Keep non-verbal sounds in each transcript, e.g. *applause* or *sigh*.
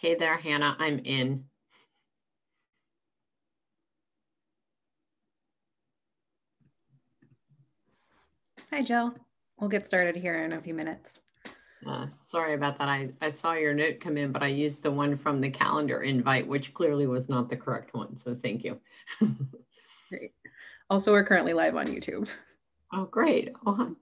Hey there, Hannah, I'm in. Hi, Jill. We'll get started here in a few minutes. Uh, sorry about that. I, I saw your note come in, but I used the one from the calendar invite, which clearly was not the correct one. So thank you. *laughs* great. Also, we're currently live on YouTube. Oh, great. Oh,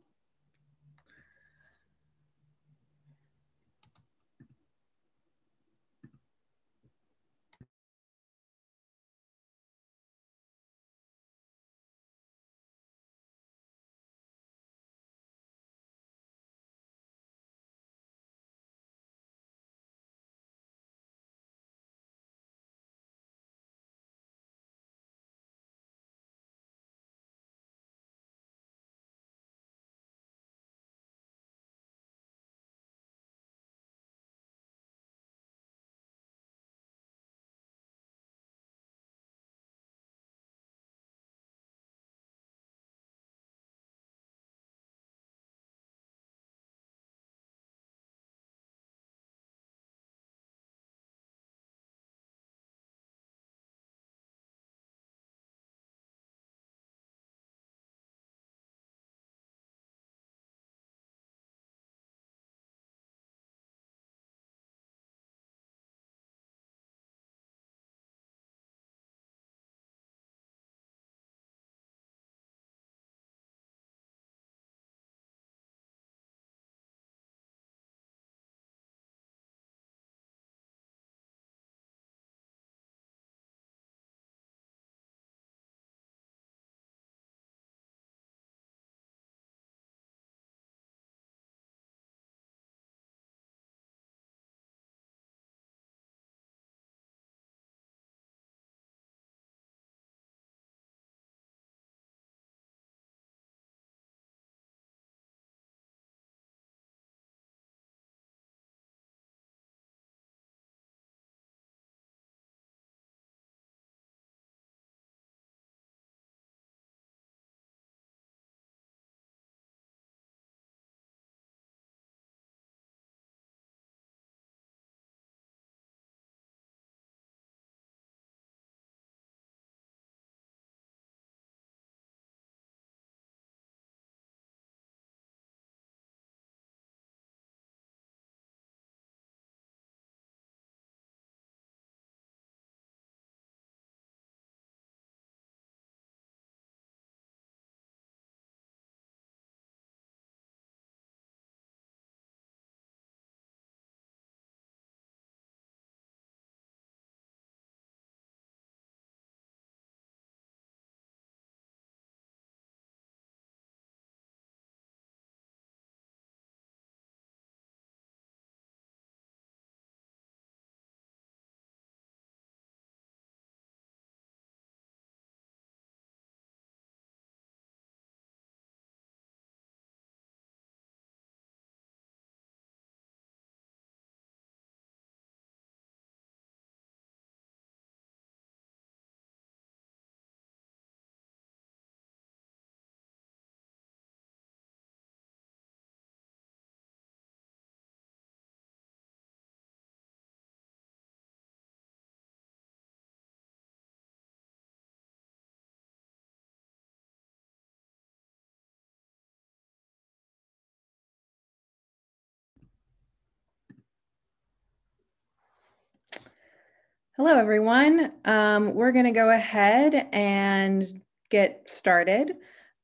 Hello, everyone. Um, we're going to go ahead and get started.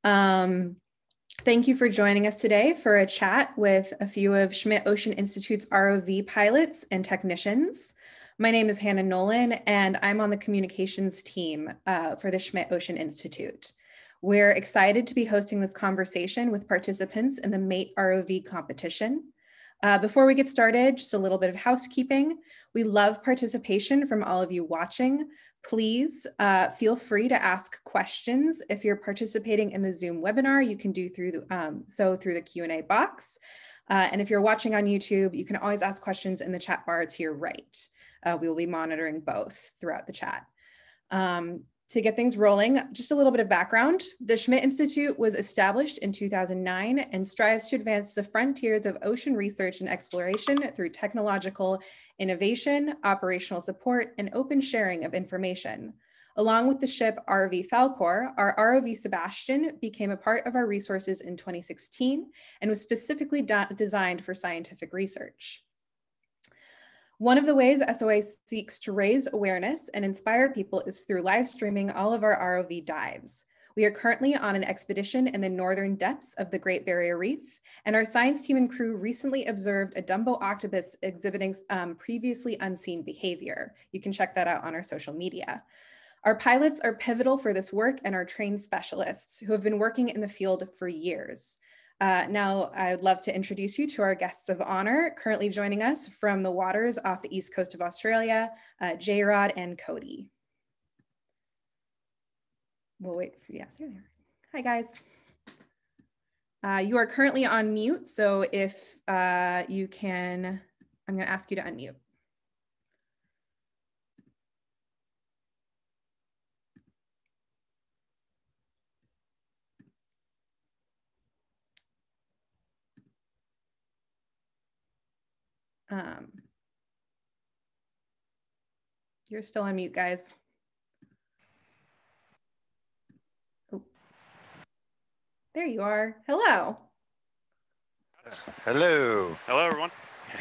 Um, thank you for joining us today for a chat with a few of Schmidt Ocean Institute's ROV pilots and technicians. My name is Hannah Nolan, and I'm on the communications team uh, for the Schmidt Ocean Institute. We're excited to be hosting this conversation with participants in the MATE ROV competition. Uh, before we get started, just a little bit of housekeeping. We love participation from all of you watching. Please uh, feel free to ask questions. If you're participating in the Zoom webinar, you can do through the, um, so through the Q&A box. Uh, and if you're watching on YouTube, you can always ask questions in the chat bar to your right. Uh, we will be monitoring both throughout the chat. Um, to get things rolling, just a little bit of background. The Schmidt Institute was established in 2009 and strives to advance the frontiers of ocean research and exploration through technological innovation, operational support, and open sharing of information. Along with the ship ROV Falkor, our ROV Sebastian became a part of our resources in 2016 and was specifically designed for scientific research. One of the ways SOI seeks to raise awareness and inspire people is through live streaming all of our ROV dives. We are currently on an expedition in the northern depths of the Great Barrier Reef, and our science team and crew recently observed a Dumbo octopus exhibiting um, previously unseen behavior. You can check that out on our social media. Our pilots are pivotal for this work and are trained specialists who have been working in the field for years. Uh, now, I'd love to introduce you to our guests of honor, currently joining us from the waters off the east coast of Australia, uh, J-Rod and Cody. We'll wait for, yeah, Hi, guys. Uh, you are currently on mute, so if uh, you can, I'm gonna ask you to unmute. Um, you're still on mute, guys. Oh. There you are. Hello. Hello. Hello, everyone.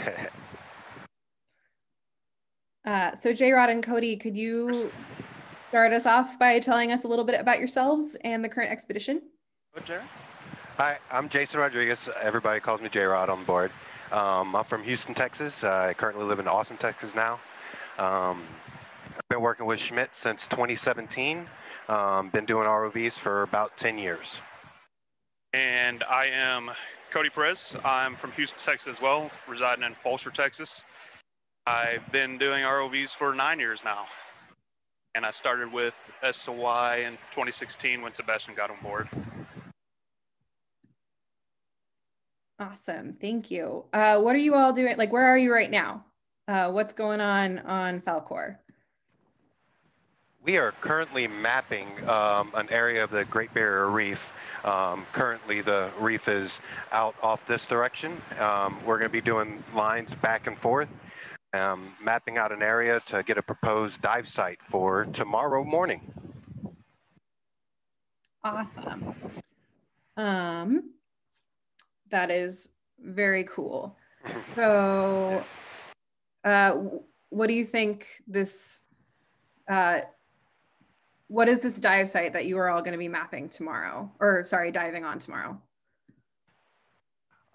*laughs* uh, so, J Rod and Cody, could you start us off by telling us a little bit about yourselves and the current expedition? What, Jared? Hi, I'm Jason Rodriguez. Everybody calls me J Rod on board. Um, I'm from Houston, Texas. Uh, I currently live in Austin, Texas now. Um, I've been working with Schmidt since 2017. Um, been doing ROVs for about 10 years. And I am Cody Perez. I'm from Houston, Texas as well, residing in Fulshear, Texas. I've been doing ROVs for nine years now. And I started with SOI in 2016 when Sebastian got on board. Awesome. Thank you. Uh, what are you all doing? Like, where are you right now? Uh, what's going on on Falkor? We are currently mapping um, an area of the Great Barrier Reef. Um, currently, the reef is out off this direction. Um, we're going to be doing lines back and forth, um, mapping out an area to get a proposed dive site for tomorrow morning. Awesome. Um, that is very cool. So, uh, what do you think this? Uh, what is this dive site that you are all going to be mapping tomorrow, or sorry, diving on tomorrow?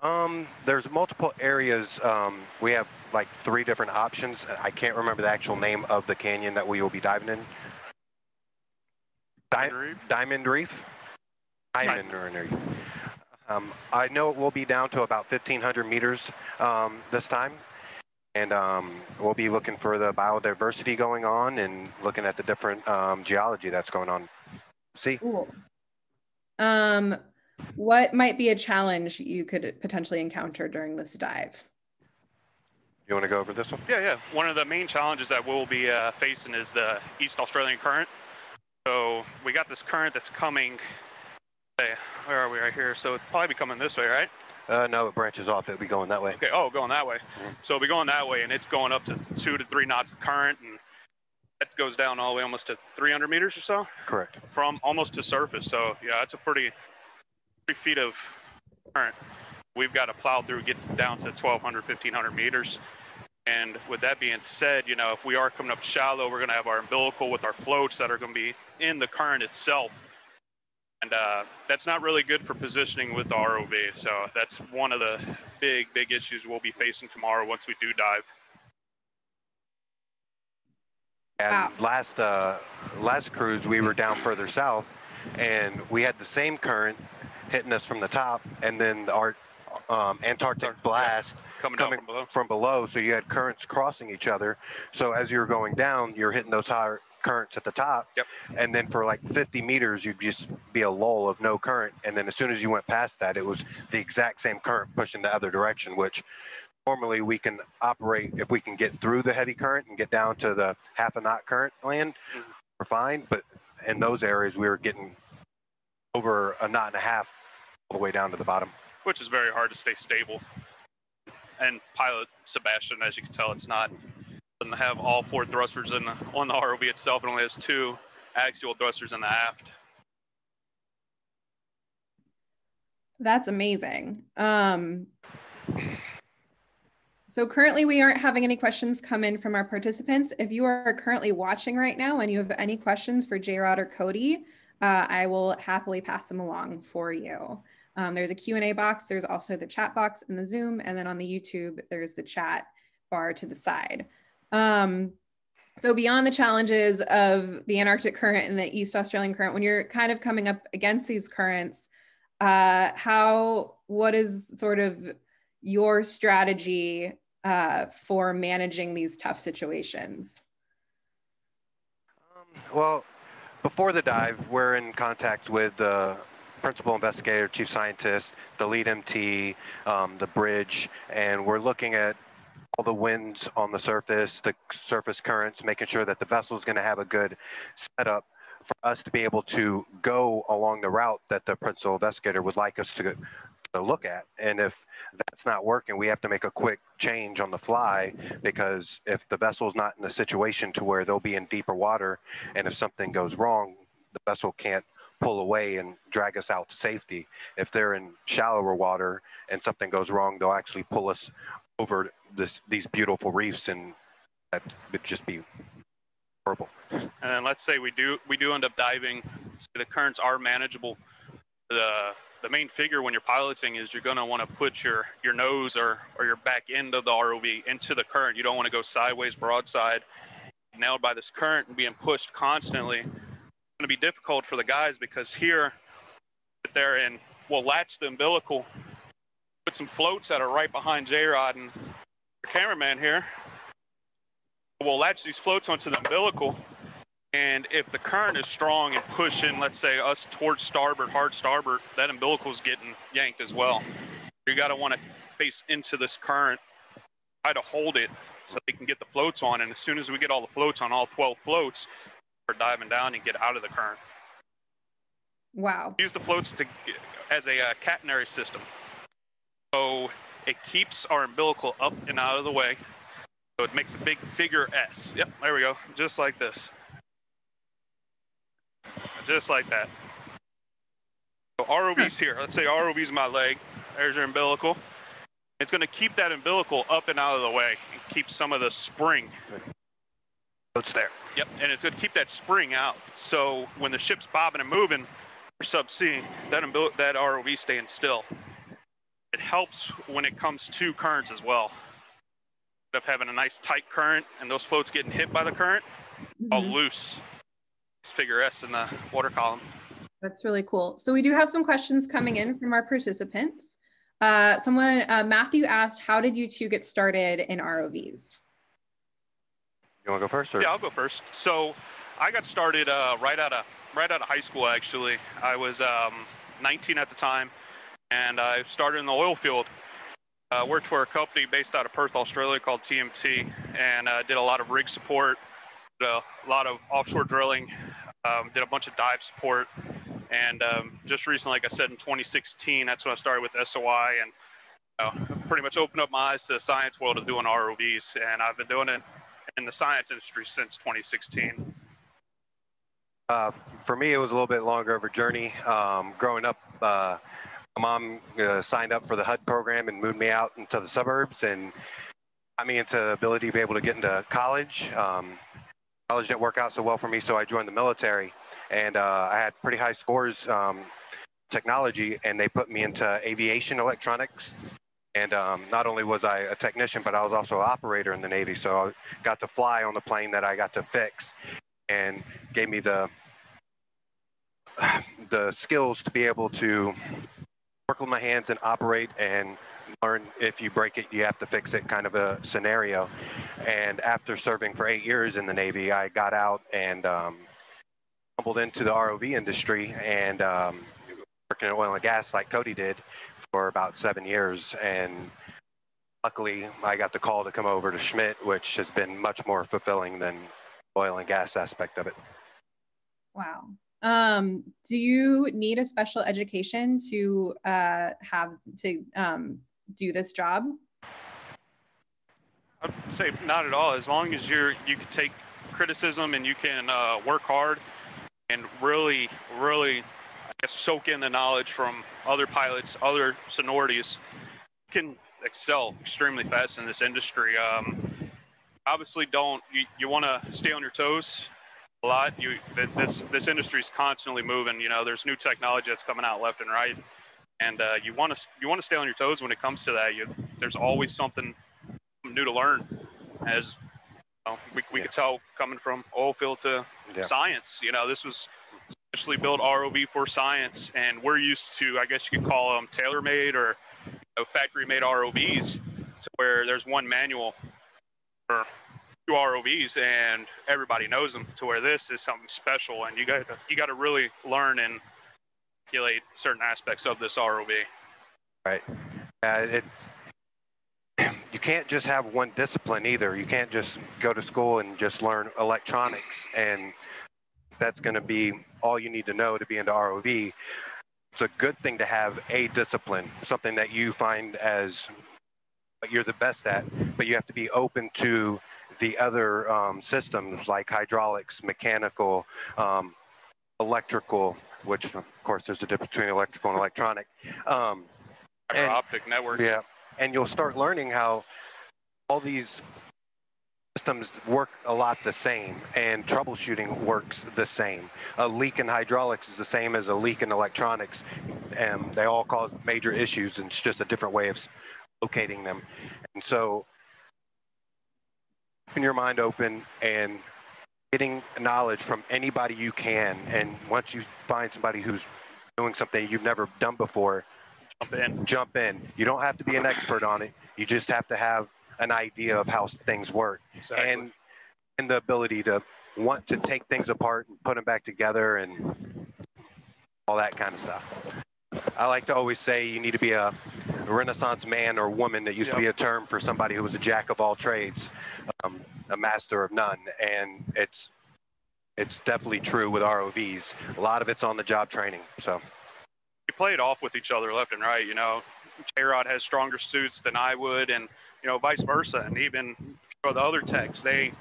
Um, there's multiple areas. Um, we have like three different options. I can't remember the actual name of the canyon that we will be diving in. Di- Diamond Reef. Diamond Reef. Diamond Reef. Um, I know it will be down to about 1,500 meters um, this time. And um, we'll be looking for the biodiversity going on and looking at the different um, geology that's going on. See? Cool. Um, what might be a challenge you could potentially encounter during this dive? You want to go over this one? Yeah, yeah. One of the main challenges that we'll be uh, facing is the East Australian current. So we got this current that's coming Hey, where are we right here? So it's probably be coming this way, right? Uh, no, it branches off. It'll be going that way. Okay. Oh, going that way. Mm-hmm. So it'll be going that way, and it's going up to two to three knots of current, and that goes down all the way almost to 300 meters or so. Correct. From almost to surface. So yeah, that's a pretty three feet of current. We've got to plow through, get down to 1,200, 1,500 meters. And with that being said, you know, if we are coming up shallow, we're going to have our umbilical with our floats that are going to be in the current itself and uh, that's not really good for positioning with the ROV. So that's one of the big, big issues we'll be facing tomorrow once we do dive. And wow. last uh, last cruise, we were down further south, and we had the same current hitting us from the top, and then our um, Antarctic blast yeah. coming, coming from, below. from below. So you had currents crossing each other. So as you were going down, you're hitting those higher currents at the top. Yep. And then for like 50 meters, you'd just be a lull of no current. And then as soon as you went past that, it was the exact same current pushing the other direction, which normally we can operate if we can get through the heavy current and get down to the half a knot current land, mm-hmm. we're fine. But in those areas, we were getting over a knot and a half all the way down to the bottom. Which is very hard to stay stable. And pilot Sebastian, as you can tell, it's not doesn't have all four thrusters in the, on the ROV itself. It only has two axial thrusters in the aft. That's amazing. Um, so currently we aren't having any questions come in from our participants. If you are currently watching right now and you have any questions for J-Rod or Cody, uh, I will happily pass them along for you. Um, there's a Q&A box. There's also the chat box in the Zoom. And then on the YouTube, there's the chat bar to the side. Um, so beyond the challenges of the Antarctic current and the East Australian current, when you're kind of coming up against these currents, uh, how, what is sort of your strategy uh, for managing these tough situations? Um, well, before the dive, we're in contact with the principal investigator, chief scientist, the lead MT, um, the bridge, and we're looking at the winds on the surface, the surface currents, making sure that the vessel is going to have a good setup for us to be able to go along the route that the principal investigator would like us to, to look at. And if that's not working, we have to make a quick change on the fly because if the vessel is not in a situation to where they'll be in deeper water, and if something goes wrong, the vessel can't pull away and drag us out to safety. If they're in shallower water and something goes wrong, they'll actually pull us over this these beautiful reefs, and that would just be horrible. And then let's say we do we do end up diving, the currents are manageable. The the main figure when you're piloting is you're going to want to put your your nose or or your back end of the ROV into the current. You don't want to go sideways broadside, nailed by this current and being pushed constantly. It's going to be difficult for the guys because here, there and we'll latch the umbilical some floats that are right behind J-Rod and the cameraman here. We'll latch these floats onto the umbilical. And if the current is strong and pushing, let's say us towards starboard, hard starboard, that umbilical is getting yanked as well. You got to want to face into this current, try to hold it so they can get the floats on. And as soon as we get all the floats on, all 12 floats, we're diving down and get out of the current. Wow. Use the floats to as a uh, catenary system. So it keeps our umbilical up and out of the way. So it makes a big figure S. Yep, there we go. Just like this. Just like that. So ROV's here. Let's say ROV's my leg. There's your umbilical. It's going to keep that umbilical up and out of the way and keep some of the spring. It's there. Yep, and it's going to keep that spring out. So when the ship's bobbing and moving, subsea, that umbil- that ROV staying still it helps when it comes to currents as well. Of having a nice tight current and those floats getting hit by the current, mm-hmm. all loose. It's figure S in the water column. That's really cool. So we do have some questions coming in from our participants. Uh, someone, uh, Matthew asked, how did you two get started in ROVs? You want to go first? Or? Yeah, I'll go first. So I got started uh, right out of right out of high school. Actually, I was um, 19 at the time and I started in the oil field. Uh, worked for a company based out of Perth, Australia called TMT, and uh, did a lot of rig support, a lot of offshore drilling, um, did a bunch of dive support, and um, just recently, like I said, in 2016, that's when I started with SOI, and pretty much opened up my eyes to the science world of doing ROVs, and I've been doing it in the science industry since 2016. Uh, for me, it was a little bit longer of a journey. Um, growing up, uh, mom uh, signed up for the HUD program and moved me out into the suburbs and got me into the ability to be able to get into college. Um, college didn't work out so well for me, so I joined the military, and uh, I had pretty high scores um, technology, and they put me into aviation electronics. And um, not only was I a technician, but I was also an operator in the Navy, so I got to fly on the plane that I got to fix, and gave me the *sighs* the skills to be able to work with my hands and operate and learn if you break it, you have to fix it kind of a scenario. And after serving for eight years in the Navy, I got out and um, stumbled into the ROV industry and um, working in oil and gas like Cody did for about seven years. And luckily, I got the call to come over to Schmidt, which has been much more fulfilling than the oil and gas aspect of it. Wow. Um, do you need a special education to uh, have to um, do this job? I'd say not at all. As long as you're you can take criticism and you can uh, work hard and really, really, guess, soak in the knowledge from other pilots, other sonorities, you can excel extremely fast in this industry. Um, obviously, don't you, you want to stay on your toes a lot. You this this industry is constantly moving. You know, there's new technology that's coming out left and right, and uh, you want to you want to stay on your toes when it comes to that. You there's always something new to learn. As you know, we we Yeah. could tell coming from oil field to Yeah. science. You know, this was specially built ROV for science, and we're used to, I guess you could call them tailor-made or you know, factory-made ROVs, to where there's one manual for ROVs, and everybody knows them. To where this is something special, and you got to, you got to really learn and calculate certain aspects of this ROV. Uh, it's *clears throat* you can't just have one discipline either. You can't just go to school and just learn electronics, and that's going to be all you need to know to be into ROV. It's a good thing to have a discipline, something that you find as you're the best at, but you have to be open to the other um, systems like hydraulics, mechanical, um, electrical, which of course there's a difference between electrical and electronic. Um, And- optic network. yeah, and you'll start learning how all these systems work a lot the same, and troubleshooting works the same. A leak in hydraulics is the same as a leak in electronics, and they all cause major issues, and it's just a different way of locating them. And so, keeping your mind open and getting knowledge from anybody you can, and once you find somebody who's doing something you've never done before, Jump in. jump in. You don't have to be an expert on it. You just have to have an idea of how things work Exactly. and and the ability to want to take things apart and put them back together and all that kind of stuff. I like to always say you need to be a renaissance man or woman that used to be a term for somebody who was a jack of all trades, um, a master of none. And it's it's definitely true with ROVs. A lot of it's on the job training. So we it off with each other left and right. You know, J Rod has stronger suits than I would, and you know, vice versa. And even for the other techs, they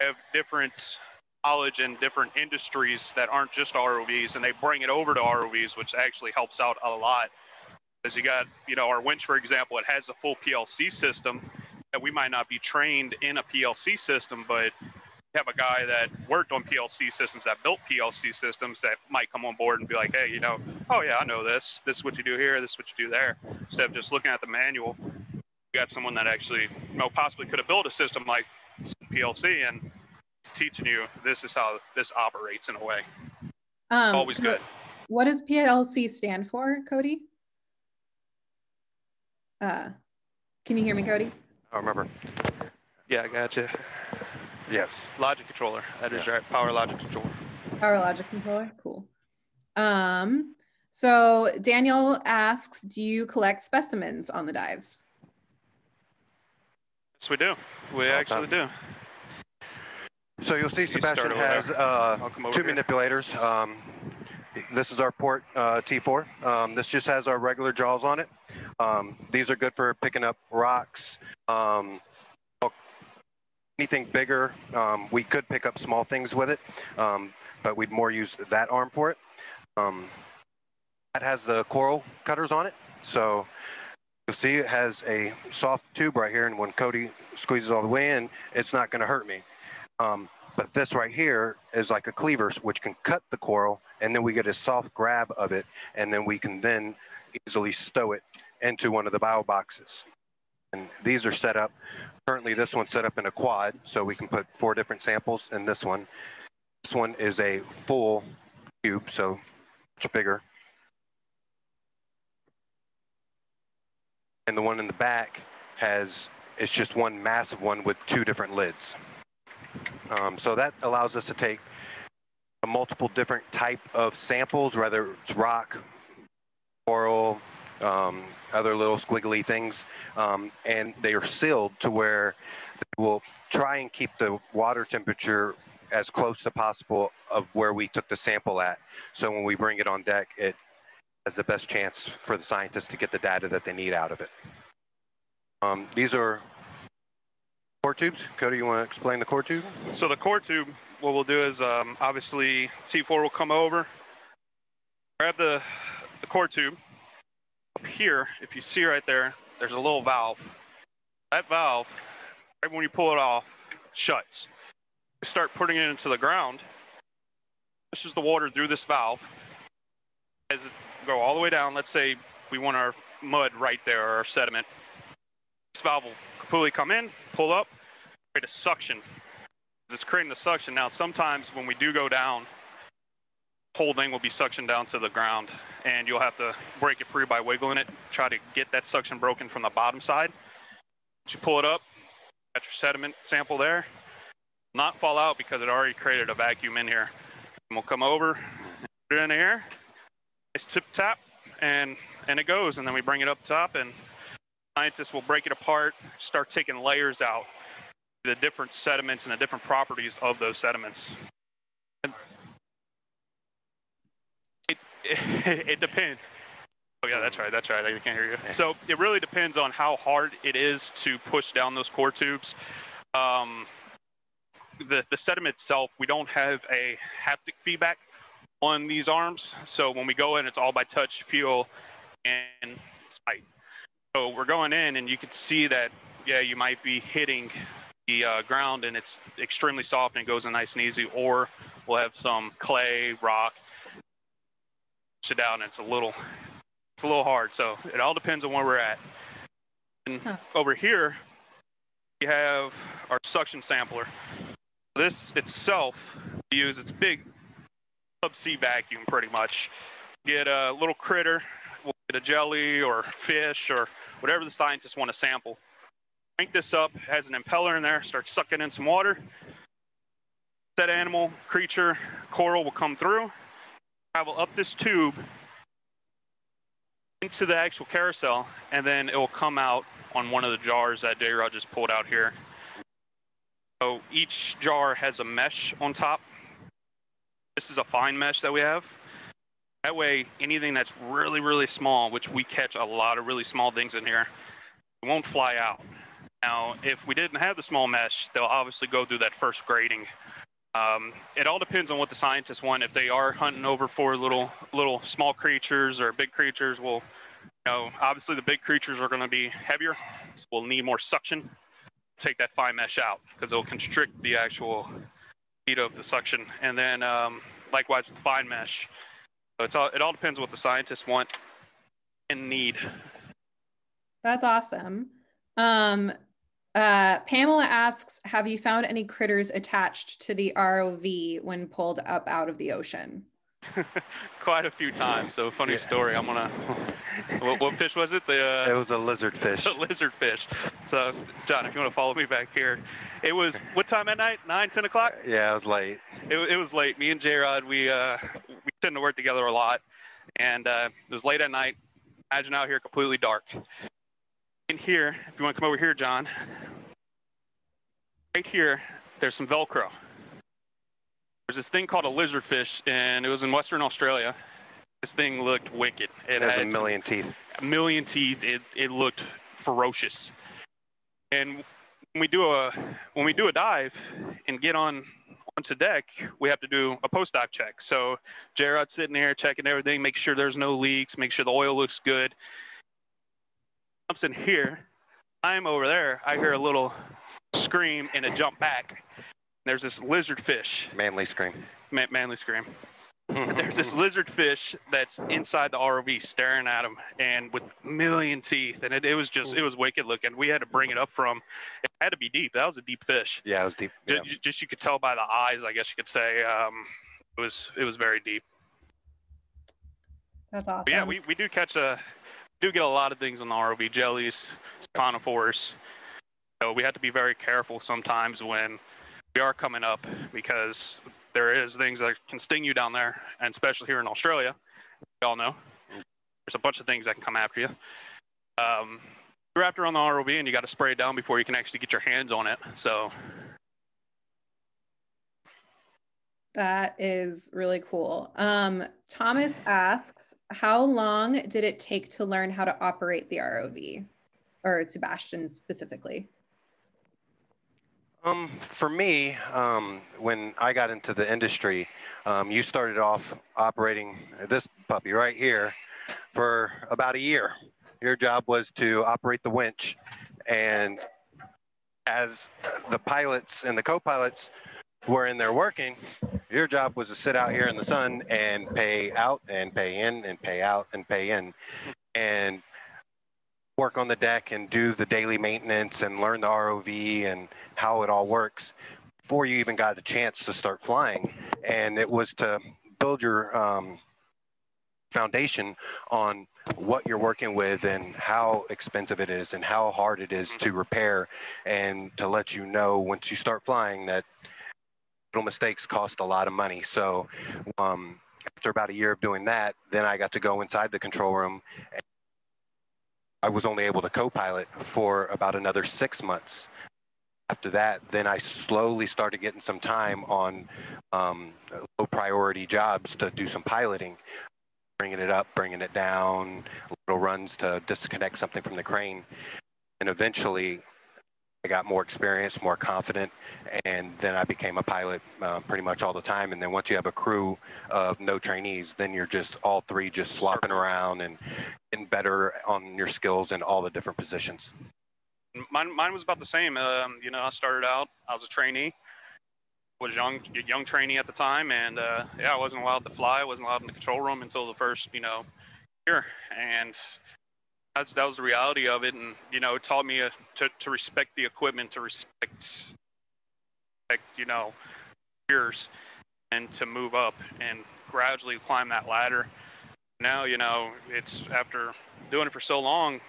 have different knowledge in different industries that aren't just ROVs, and they bring it over to ROVs, which actually helps out a lot. Because you got, you know, our winch, for example, it has a full PLC system that we might not be trained in a PLC system, but have a guy that worked on PLC systems, that built PLC systems, that might come on board and be like, hey, you know, oh yeah, I know this. This is what you do here. This is what you do there. Instead of just looking at the manual, you got someone that actually, you know, possibly could have built a system like PLC and teaching you this is how this operates in a way. Um, Always good. What does PLC stand for, Cody? Uh, can you hear me, Cody? I remember. Yeah, I gotcha. Yes. Logic controller. That is right. Power logic controller. Power logic controller. Cool. Um, so Daniel asks, do you collect specimens on the dives? Yes, we do. We Well actually do. So you'll see Sebastian over has uh, I'll come over two here. manipulators. Um, this is our port uh, T4. Um, this just has our regular jaws on it. Um, these are good for picking up rocks. Um, anything bigger, um, we could pick up small things with it, um, but we'd more use that arm for it. Um, that has the coral cutters on it. So you'll see it has a soft tube right here, and when Cody squeezes all the way in, it's not going to hurt me. Um, but this right here is like a cleaver, which can cut the coral, and then we get a soft grab of it, and then we can then easily stow it into one of the bio boxes. And these are set up. Currently, this one's set up in a quad, so we can put four different samples in this one. This one is a full cube, so much bigger. And the one in the back has, it's just one massive one with two different lids. Um, so that allows us to take a multiple different type of samples, whether it's rock, coral, um, other little squiggly things, um, and they are sealed to where they will try and keep the water temperature as close to possible of where we took the sample at. So when we bring it on deck, it has the best chance for the scientists to get the data that they need out of it. Um, these are Core tubes. Cody, you want to explain the core tube? So the core tube, what we'll do is um, obviously T4 will come over, grab the, the core tube. Here, if you see right there, there's a little valve. That valve, right when you pull it off, shuts. You start putting it into the ground, pushes the water through this valve. As it go all the way down, let's say we want our mud right there, or our sediment. This valve will completely come in, pull up, create a suction. It's creating the suction. Now, sometimes when we do go down, whole thing will be suctioned down to the ground and you'll have to break it free by wiggling it. Try to get that suction broken from the bottom side. You pull it up, got your sediment sample there. Not fall out because it already created a vacuum in here. And we'll come over, put it in here it's tip tap, and and it goes. And then we bring it up top, and scientists will break it apart, start taking layers out, the different sediments and the different properties of those sediments. And it, *laughs* it, depends. Oh yeah, that's right. That's right. I can't hear you. So it really depends on how hard it is to push down those core tubes. Um, the the sediment itself, we don't have a haptic feedback on these arms. So when we go in, it's all by touch, feel, and sight. So we're going in, and you can see that yeah, you might be hitting the uh, ground, and it's extremely soft and it goes in nice and easy. Or we'll have some clay, rock, sit down, and it's a little it's a little hard. So it all depends on where we're at. And huh. over here, we have our suction sampler. This itself, we use its big subsea vacuum pretty much. Get a little critter, we'll get a jelly or fish or whatever the scientists want to sample. Crank this up, has an impeller in there, start sucking in some water. That animal, creature, coral will come through, travel up this tube into the actual carousel, and then it will come out on one of the jars that J-Rod just pulled out here. So each jar has a mesh on top. This is a fine mesh that we have. That way, anything that's really, really small, which we catch a lot of really small things in here, won't fly out. Now, if we didn't have the small mesh, they'll obviously go through that first grading. Um, it all depends on what the scientists want. If they are hunting over for little, little small creatures or big creatures, well, you know, obviously the big creatures are going to be heavier, so we'll need more suction take that fine mesh out because it'll constrict the actual heat of the suction. And then um, likewise with fine mesh. So it's all, it all depends what the scientists want and need. That's awesome. Um, uh, Pamela asks, have you found any critters attached to the ROV when pulled up out of the ocean? *laughs* Quite a few times. So funny yeah. story. I'm gonna. *laughs* What, what, fish was it? The. Uh, it was a lizard *laughs* fish. A lizard fish. So John, if you want to follow me back here, it was what time at night? Nine, ten o'clock. Yeah, it was late. It, it was late. Me and J Rod, we uh, we tend to work together a lot, and uh, it was late at night. Imagine out here completely dark. In here, if you want to come over here, John. Right here, there's some Velcro. There's this thing called a lizardfish, and it was in Western Australia. This thing looked wicked. It, had a million teeth. A million teeth. It, it looked ferocious. And when we do a when we do a dive and get on onto deck, we have to do a post dive check. So Jared's sitting there checking everything, make sure there's no leaks, make sure the oil looks good. Jumps in here. I'm over there. I hear a little scream and a jump back. There's this lizard fish. Manly scream. Man- manly scream. There's this lizard fish that's inside the ROV staring at him and with million teeth. And it, it was just, it was wicked looking. We had to bring it up from, it had to be deep. That was a deep fish. Yeah, it was deep. Yeah. Just, just, you could tell by the eyes, I guess you could say. Um, it was, it was very deep. That's awesome. But yeah, we, we do catch a, do get a lot of things on the ROV jellies, conifers. So we have to be very careful sometimes when we are coming up because there is things that can sting you down there, and especially here in Australia, we all know there's a bunch of things that can come after you. Um, you're after on the ROV, and you got to spray it down before you can actually get your hands on it. So that is really cool. Um, Thomas asks, how long did it take to learn how to operate the ROV, or Sebastian specifically? Um, for me, um, when I got into the industry, um, you started off operating this puppy right here for about a year. Your job was to operate the winch, and as the pilots and the co-pilots were in there working, your job was to sit out here in the sun and pay out and pay in and pay out and pay in, and work on the deck and do the daily maintenance and learn the ROV and how it all works before you even got a chance to start flying. And it was to build your um, foundation on what you're working with and how expensive it is and how hard it is to repair and to let you know once you start flying that mistakes cost a lot of money. So um, after about a year of doing that, then I got to go inside the control room I was only able to co-pilot for about another six months. After that, then I slowly started getting some time on um, low priority jobs to do some piloting, bringing it up, bringing it down, little runs to disconnect something from the crane. And eventually, I got more experience, more confident, and then I became a pilot uh, pretty much all the time. And then once you have a crew of no trainees, then you're just all three just swapping around and getting better on your skills in all the different positions. Mine, mine was about the same. Um, you know, I started out, I was a trainee, was young, young trainee at the time, and uh, yeah, I wasn't allowed to fly. I wasn't allowed in the control room until the first, you know, year, and that's that was the reality of it, and you know, it taught me uh, to to respect the equipment, to respect, respect you know, years, and to move up and gradually climb that ladder. Now, you know, it's after doing it for so long,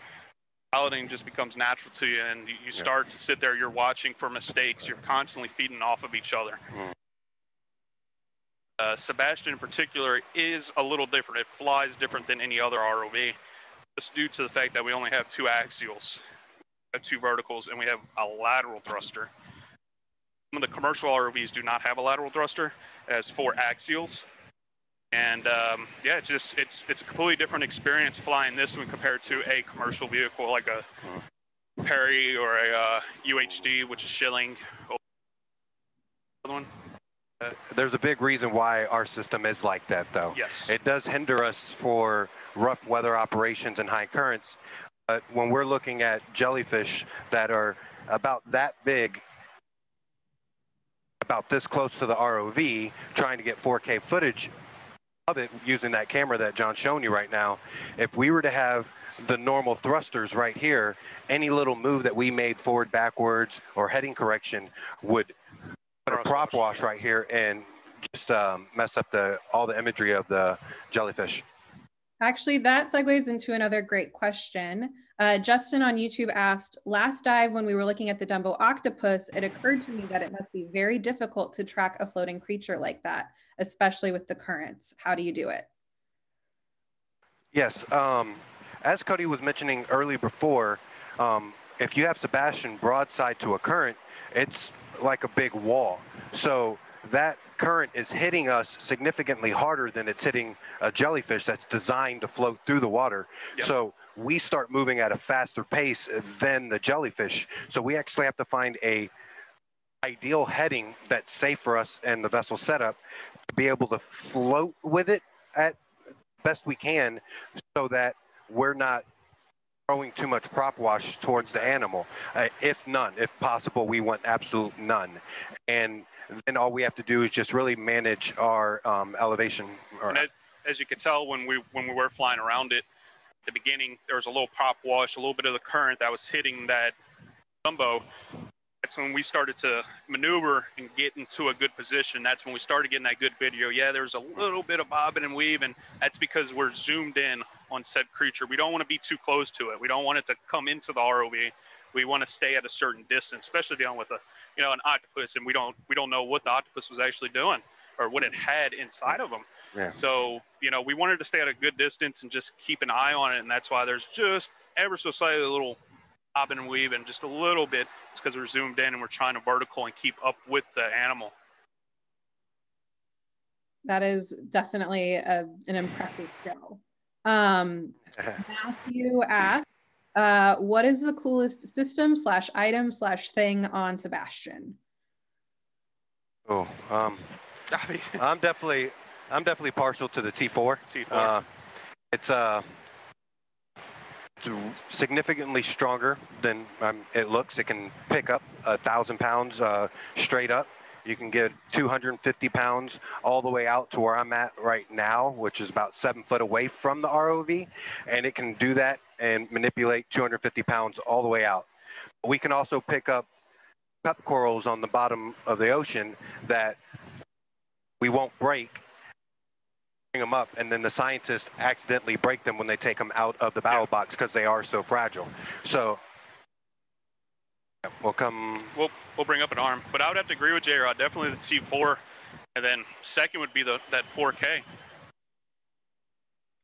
piloting just becomes natural to you, and you, you start to sit there. You're watching for mistakes. You're constantly feeding off of each other. Mm. Uh, Sebastian, in particular, is a little different. It flies different than any other ROV just due to the fact that we only have two axials, have two verticals, and we have a lateral thruster. Some of the commercial ROVs do not have a lateral thruster, it has four axials. And um, yeah, it's just it's it's a completely different experience flying this one compared to a commercial vehicle like a Perry or a uh, UHD, which is Schilling. One. There's a big reason why our system is like that, though. Yes. It does hinder us for rough weather operations and high currents. But when we're looking at jellyfish that are about that big, about this close to the ROV, trying to get 4K footage of it using that camera that John's showing you right now, if we were to have the normal thrusters right here, any little move that we made forward, backwards, or heading correction would put a prop wash right here and just um, mess up the all the imagery of the jellyfish. Actually, that segues into another great question. Uh, Justin on YouTube asked, last dive when we were looking at the Dumbo octopus, it occurred to me that it must be very difficult to track a floating creature like that, especially with the currents. How do you do it? Yes, um, as Cody was mentioning early before, um, if you have Sebastian broadside to a current, it's like a big wall. So that current is hitting us significantly harder than it's hitting a jellyfish that's designed to float through the water. Yep. So we start moving at a faster pace than the jellyfish. So we actually have to find a ideal heading that's safe for us and the vessel setup to be able to float with it at best we can so that we're not throwing too much prop wash towards the animal. Uh, if none, if possible, we want absolute none. And then all we have to do is just really manage our um, elevation. It, as you can tell when we when we were flying around it, at the beginning there was a little prop wash, a little bit of the current that was hitting that Dumbo. That's when we started to maneuver and get into a good position. That's when we started getting that good video. Yeah, there's a little bit of bobbing and weave, and that's because we're zoomed in on said creature. We don't want to be too close to it. We don't want it to come into the ROV. We want to stay at a certain distance, especially dealing with a you know, an octopus, and we don't we don't know what the octopus was actually doing or what it had inside of them. Yeah. So you know, we wanted to stay at a good distance and just keep an eye on it, and that's why there's just ever so slightly a little bobbing and weaving, just a little bit. It's because we're zoomed in and we're trying to vertical and keep up with the animal. That is definitely a, an impressive skill. Um, *laughs* Matthew asked, uh, what is the coolest system slash item slash thing on Sebastian? Oh, um, *laughs* I mean, I'm definitely, I'm definitely partial to the T4. T4. Uh, it's uh, it's significantly stronger than um, it looks. It can pick up a thousand pounds uh, straight up. You can get 250 pounds all the way out to where I'm at right now, which is about seven foot away from the ROV, and it can do that and manipulate 250 pounds all the way out. We can also pick up cup corals on the bottom of the ocean that we won't break bring them up and then the scientists accidentally break them when they take them out of the battle box because they are so fragile so we'll come we'll we'll bring up an arm, but I would have to agree with J Rod. Definitely the T4, and then second would be the that 4K.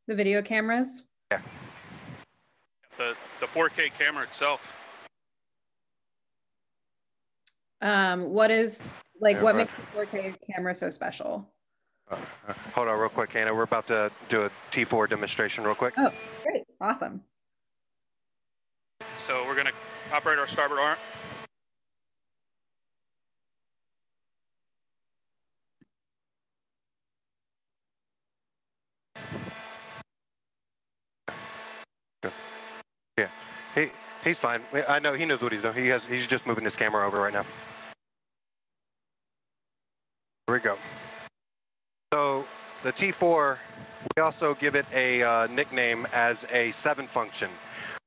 The video cameras. Yeah. The the 4K camera itself. Um, what is like Yeah, what right. makes the 4K camera so special? uh, uh, hold on real quick hannah we're about to do a t4 demonstration real quick Oh, great. Awesome. So we're gonna operate our starboard arm. Yeah, he he's fine. I know he knows what he's doing. He has he's just moving his camera over right now. Here we go. So the t4 we also give it a uh, nickname as a seven function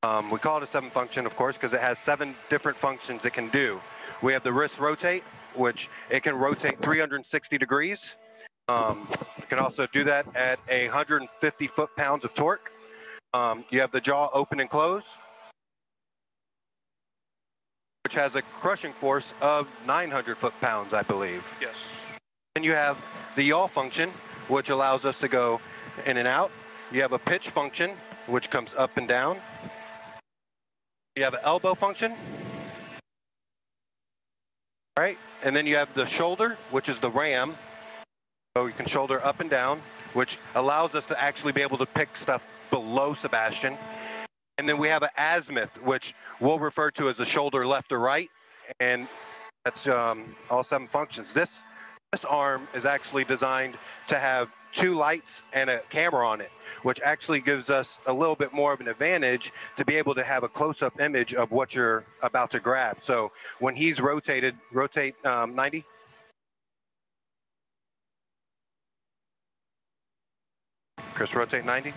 um, we call it a seven function of course because it has seven different functions it can do we have the wrist rotate which it can rotate 360 degrees um, it can also do that at 150 foot pounds of torque um, you have the jaw open and close which has a crushing force of 900 foot pounds, I believe. Yes. Then you have the yaw function, which allows us to go in and out. You have a pitch function, which comes up and down. You have an elbow function. All right, and then you have the shoulder, which is the ram. So you can shoulder up and down, which allows us to actually be able to pick stuff below Sebastian. And then we have an azimuth, which we'll refer to as a shoulder left or right. And that's um, all seven functions. This this arm is actually designed to have two lights and a camera on it, which actually gives us a little bit more of an advantage to be able to have a close-up image of what you're about to grab. So when he's rotated, rotate um, 90. Chris, rotate 90.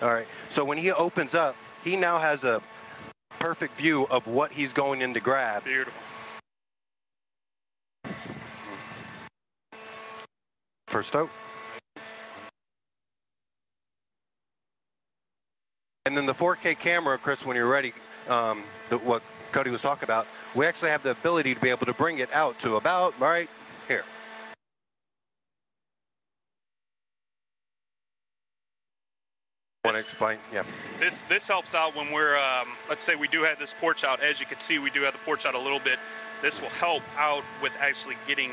All right. So when he opens up, he now has a perfect view of what he's going in to grab. Beautiful. First out. And then the 4K camera, Chris, when you're ready, um, the, what Cody was talking about, we actually have the ability to be able to bring it out to about right here. Want to This- explain? Yeah. This this helps out when we're um, let's say we do have this porch out. As you can see, we do have the porch out a little bit. This will help out with actually getting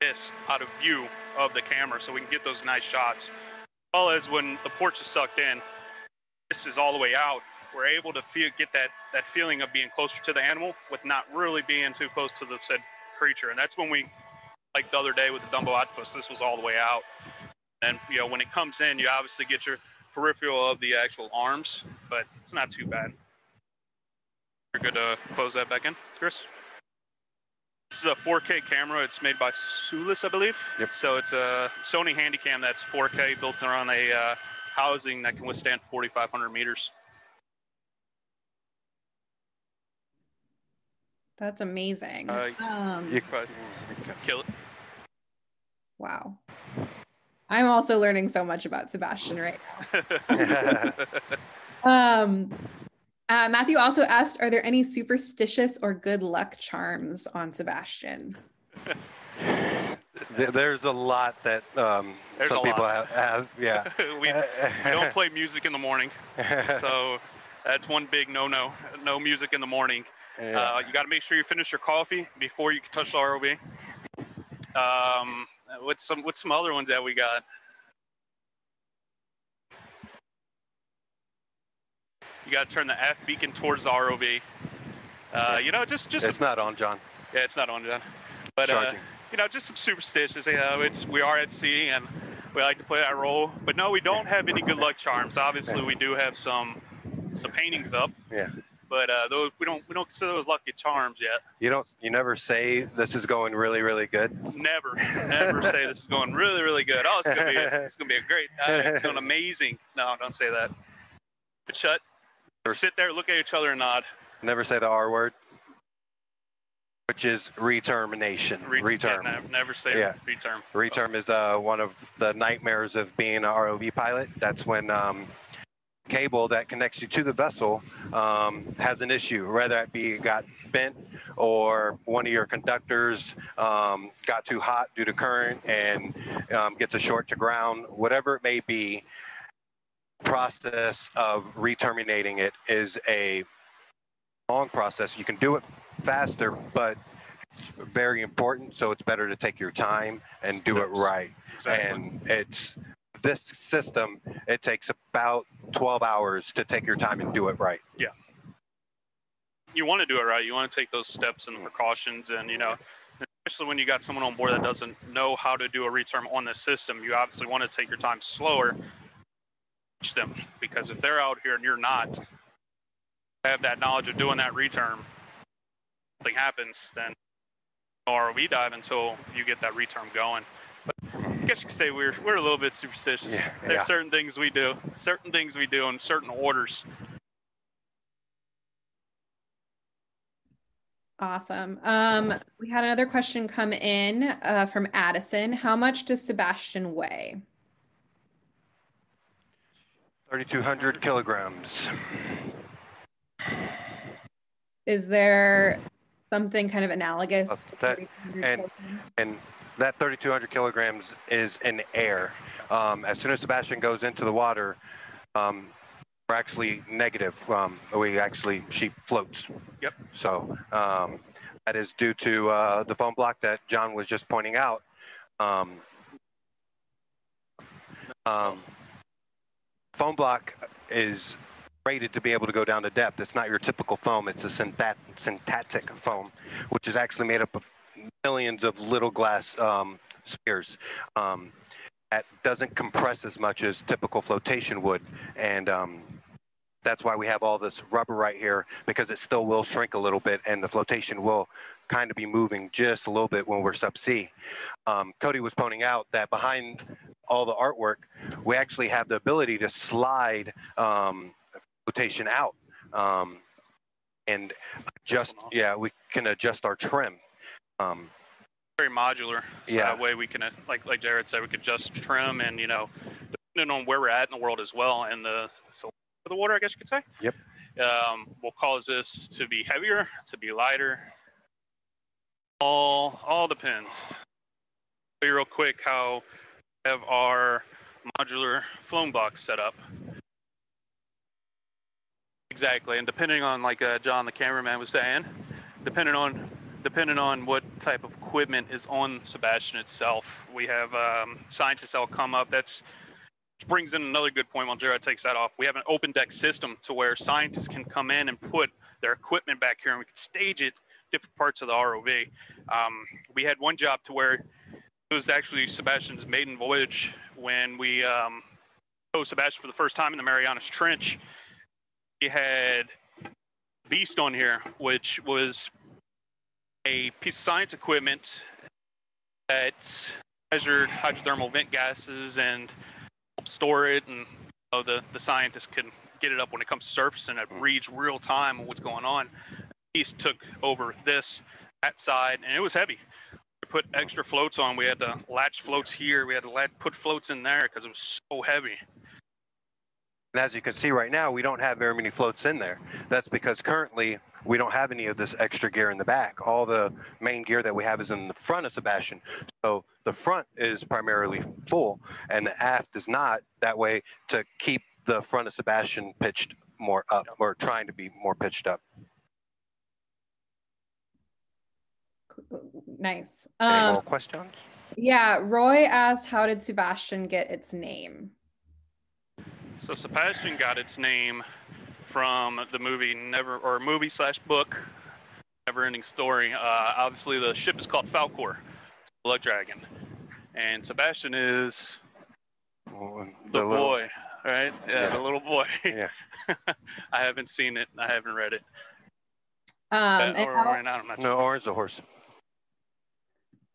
this out of view of the camera, so we can get those nice shots. As well as when the porch is sucked in, this is all the way out. We're able to feel get that that feeling of being closer to the animal with not really being too close to the said creature, and that's when we like the other day with the Dumbo octopus. This was all the way out, and you know when it comes in, you obviously get your peripheral of the actual arms, but it's not too bad. You're good to close that back in, Chris? This is a 4K camera. It's made by Sulis, I believe. Yep. So it's a Sony Handycam that's 4K built around a uh, housing that can withstand 4,500 meters. That's amazing. Uh, um, You, But kill it. wow. I'm also learning so much about Sebastian right now. *laughs* *laughs* Um, uh, Matthew also asked, are there any superstitious or good luck charms on Sebastian? *laughs* There's a lot that um, There's some a people have, have. Yeah. *laughs* we don't play music in the morning, *laughs* so that's one big no-no. No music in the morning. Yeah. Uh, you got to make sure you finish your coffee before you can touch the ROV. Um, what's some what's some other ones that we got? You got to turn the F beacon towards the ROV. Uh, you know, just just it's not on, John. Yeah, it's not on yet. But uh, you know, just some superstitions. You know, it's we are at sea and we like to play that role. But no, we don't have any good luck charms. Obviously, we do have some some paintings up. Yeah. But uh, those we don't we don't consider those lucky charms yet. You don't. You never say this is going really, really good. Never, never say this is going really, really good. Oh, it's gonna be, a, it's gonna be a great, uh, it's going *laughs* amazing. No, don't say that. But shut, sit there, look at each other, and nod. Never say the R word, which is retermination. Re- Reterm. yeah, never, never say Yeah. reterm. Reterm is uh, one of the nightmares of being an ROV pilot. That's when um, cable that connects you to the vessel um, has an issue, whether it be it got bent or one of your conductors um, got too hot due to current and um, gets a short to ground, whatever it may be. Process of reterminating it is a long process. You can do it faster, but it's very important. So it's better to take your time and do it right Exactly. and it's this system it takes about 12 hours to take your time and do it right Yeah. you want to do it right. You want to take those steps and precautions, and you know, especially when you got someone on board that doesn't know how to do a reterm on the system, you obviously want to take your time slower. Teach them because if they're out here and you're not, have that knowledge of doing that reterm something happens, then no ROV dive until you get that reterm going. But I guess you could say we're we're a little bit superstitious. Yeah, There's certain things we do, certain things we do in certain orders. Awesome. Um, we had another question come in uh, from Addison. How much does Sebastian weigh? 3200 kilograms. Is there something kind of analogous Uh, that- 300 and- and that 3200 kilograms is in air. Um, as soon as sebastian goes into the water um, we're actually negative. Um, we actually she floats. Yep. so um, that is due to uh, the foam block that john was just pointing out. Um, um, foam block is rated to be able to go down to depth. It's not your typical foam. It's a synthet- synthetic foam, which is actually made up of millions of little glass um, spheres. Um, that doesn't compress as much as typical flotation would, and um, that's why we have all this rubber right here because it still will shrink a little bit, and the flotation will kind of be moving just a little bit when we're subsea. Um, Cody was pointing out that behind all the artwork, we actually have the ability to slide um, flotation out. Um, and adjust, yeah, we can adjust our trim. Um, very modular. So Yeah. that way we can, uh, like like Jared said, we could just trim and you know, depending on where we're at in the world as well, and the so the water, I guess you could say. Yep. Um, will cause this to be heavier, to be lighter. All all depends. Be real quick how have our modular flown box set up. Exactly, and depending on like uh, John, the cameraman, was saying, depending on depending on what type of equipment is on Sebastian itself. We have um, scientists that'll come up. That's which brings in another good point while Jared takes that off. We have an open deck system to where scientists can come in and put their equipment back here and we can stage it different parts of the ROV. Um, we had one job to where it was actually Sebastian's maiden voyage when we um, towed Sebastian for the first time in the Marianas Trench. We had Beast on here, which was a piece of science equipment that measured hydrothermal vent gases and helped store it and you know, the, the scientists can get it up when it comes to surface and it reads real time what's going on. East took over this, that side, and it was heavy. We put extra floats on. We had to latch floats here. We had to lat- put floats in there because it was so heavy. And as you can see right now, we don't have very many floats in there. That's because currently we don't have any of this extra gear in the back. All the main gear that we have is in the front of Sebastian. So the front is primarily full and the aft is not. That way to keep the front of Sebastian pitched more up or trying to be more pitched up. Uh, Nice. Any Um, more questions? yeah, Roy asked, how did Sebastian get its name? So Sebastian got its name from the movie Never or movie slash book never-ending story. Uh, obviously, the ship is called Falkor, Blood Dragon, and Sebastian is Well, the, little- boy, right? Yeah, Yeah. the little boy. Yeah. *laughs* I haven't seen it. I haven't read it. Um, Uh, and or, Al- or not, I'm not No, orange the horse.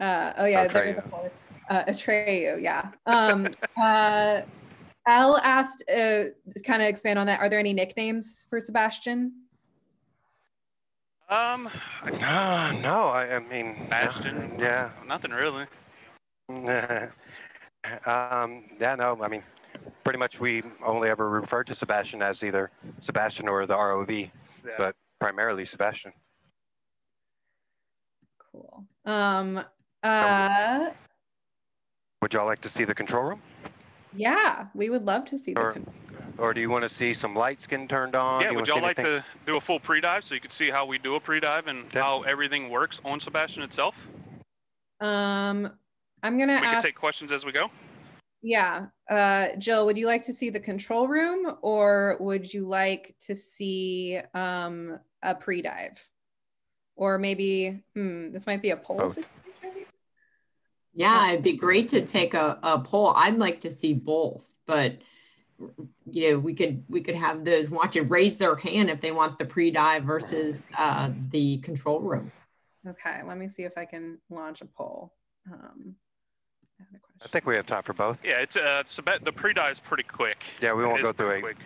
Uh, oh yeah, there is a Atreyu. horse. Uh, Atreyu, yeah. Um, *laughs* uh, Al asked, uh, kind of expand on that. Are there any nicknames for Sebastian? Um, No, no. I, I mean, no, Yeah. nothing really. *laughs* um, yeah, no. I mean, pretty much we only ever referred to Sebastian as either Sebastian or the ROV, Yeah. but primarily Sebastian. Cool. Um, uh, Would y'all like to see the control room, yeah, we would love to see the. Or- con- or do you want to see some lights getting turned on? yeah, you would y'all like to do a full pre-dive so you can see how we do a pre-dive and how everything works on Sebastian itself? Um, I'm gonna We can take questions as we go. Yeah. Uh, Jill, would you like to see the control room or would you like to see um, a pre dive? Or maybe, hmm, this might be a poll. Both. Situation. Yeah, it'd be great to take a, a poll. I'd like to see both, but you know, we could we could have those watch it raise their hand if they want the pre-dive versus uh, the control room. Okay, let me see if I can launch a poll. Um, I had a I question. think we have time for both. Yeah, it's uh, Seb- the pre-dive is pretty quick. Yeah, we won't go through a quick.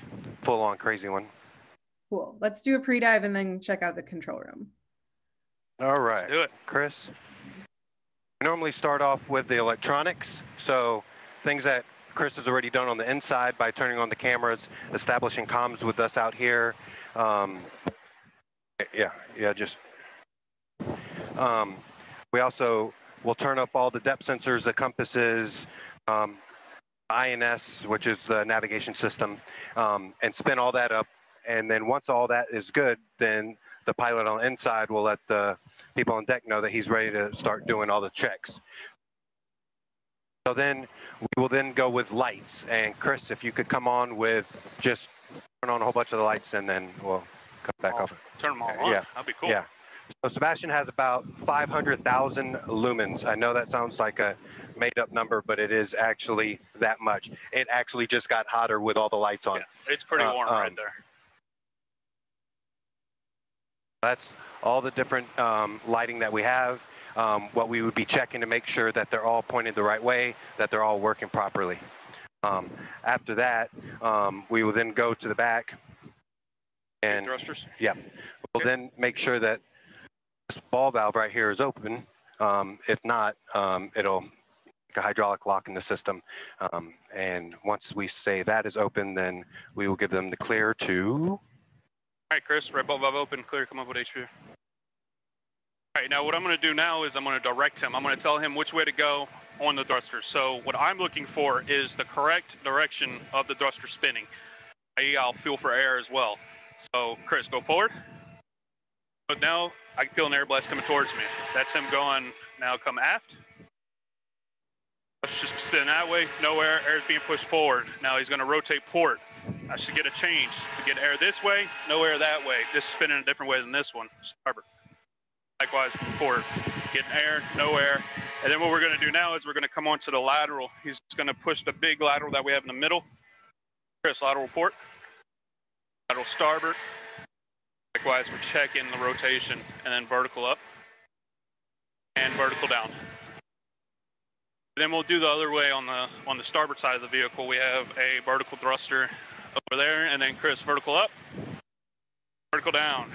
full-on crazy one. Cool. Let's do a pre dive and then check out the control room. All right. Let's do it. Chris. We normally start off with the electronics. So things that Chris has already done on the inside by turning on the cameras, establishing comms with us out here. Um, yeah, yeah, just. Um, we also will turn up all the depth sensors, the compasses, um, INS, which is the navigation system, um, and spin all that up. And then once all that is good, then the pilot on the inside will let the people on deck know that he's ready to start doing all the checks. So then we will then go with lights. And Chris, if you could come on with just turn on a whole bunch of the lights and then we'll come back Oh, off. Turn them all Yeah, on. yeah, That'd be cool. Yeah. So Sebastian has about 500,000 lumens. I know that sounds like a made up number, but it is actually that much. It actually just got hotter with all the lights on. Yeah, It's pretty Uh, warm right um, there. That's all the different um, lighting that we have. Um, what we would be checking to make sure that they're all pointed the right way, that they're all working properly. Um, after that, um, we will then go to the back and Thrusters. Yeah, we'll then make sure that this ball valve right here is open. Um, if not, um, it'll make a hydraulic lock in the system. Um, and once we say that is open, then we will give them the clear to right, Chris, red ball valve open, clear, come up with HPU. All right, now what I'm going to do now is I'm to direct him. I'm to tell him which way to go on the thruster. So what I'm looking for is the correct direction of the thruster spinning. I'll feel for air as well. So Chris, go forward. But now I can feel an air blast coming towards me. That's him going, now come aft. Let's just spin that way, no air, air is being pushed forward. Now he's going to rotate port. I should get a change to get air this way, no air that way. This spinning a different way than this one. Starboard. Likewise, port. Getting air, no air. And then what we're going to do now is we're going to come onto the lateral. He's going to push the big lateral that we have in the middle. Chris, lateral port. Lateral starboard. Likewise, we're checking the rotation and then vertical up and vertical down. Then we'll do the other way on the on the starboard side of the vehicle. We have a vertical thruster over there, and then Chris, vertical up, vertical down.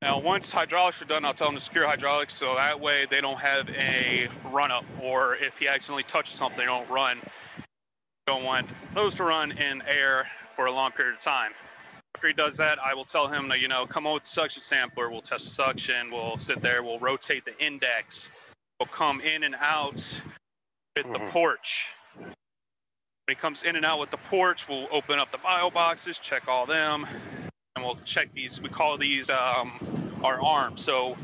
Now, once hydraulics are done, I'll tell them to secure hydraulics so that way they don't have a run up, or if he accidentally touches something, they don't run. Don't want those to run in air for a long period of time. After he does that, I will tell him to, you know, come on with the suction sampler. We'll test the suction. We'll sit there. We'll rotate the index. We'll come in and out with the Mhm. porch. When he comes in and out with the porch, we'll open up the bio boxes, check all them, and we'll check these. We call these um, our arms. So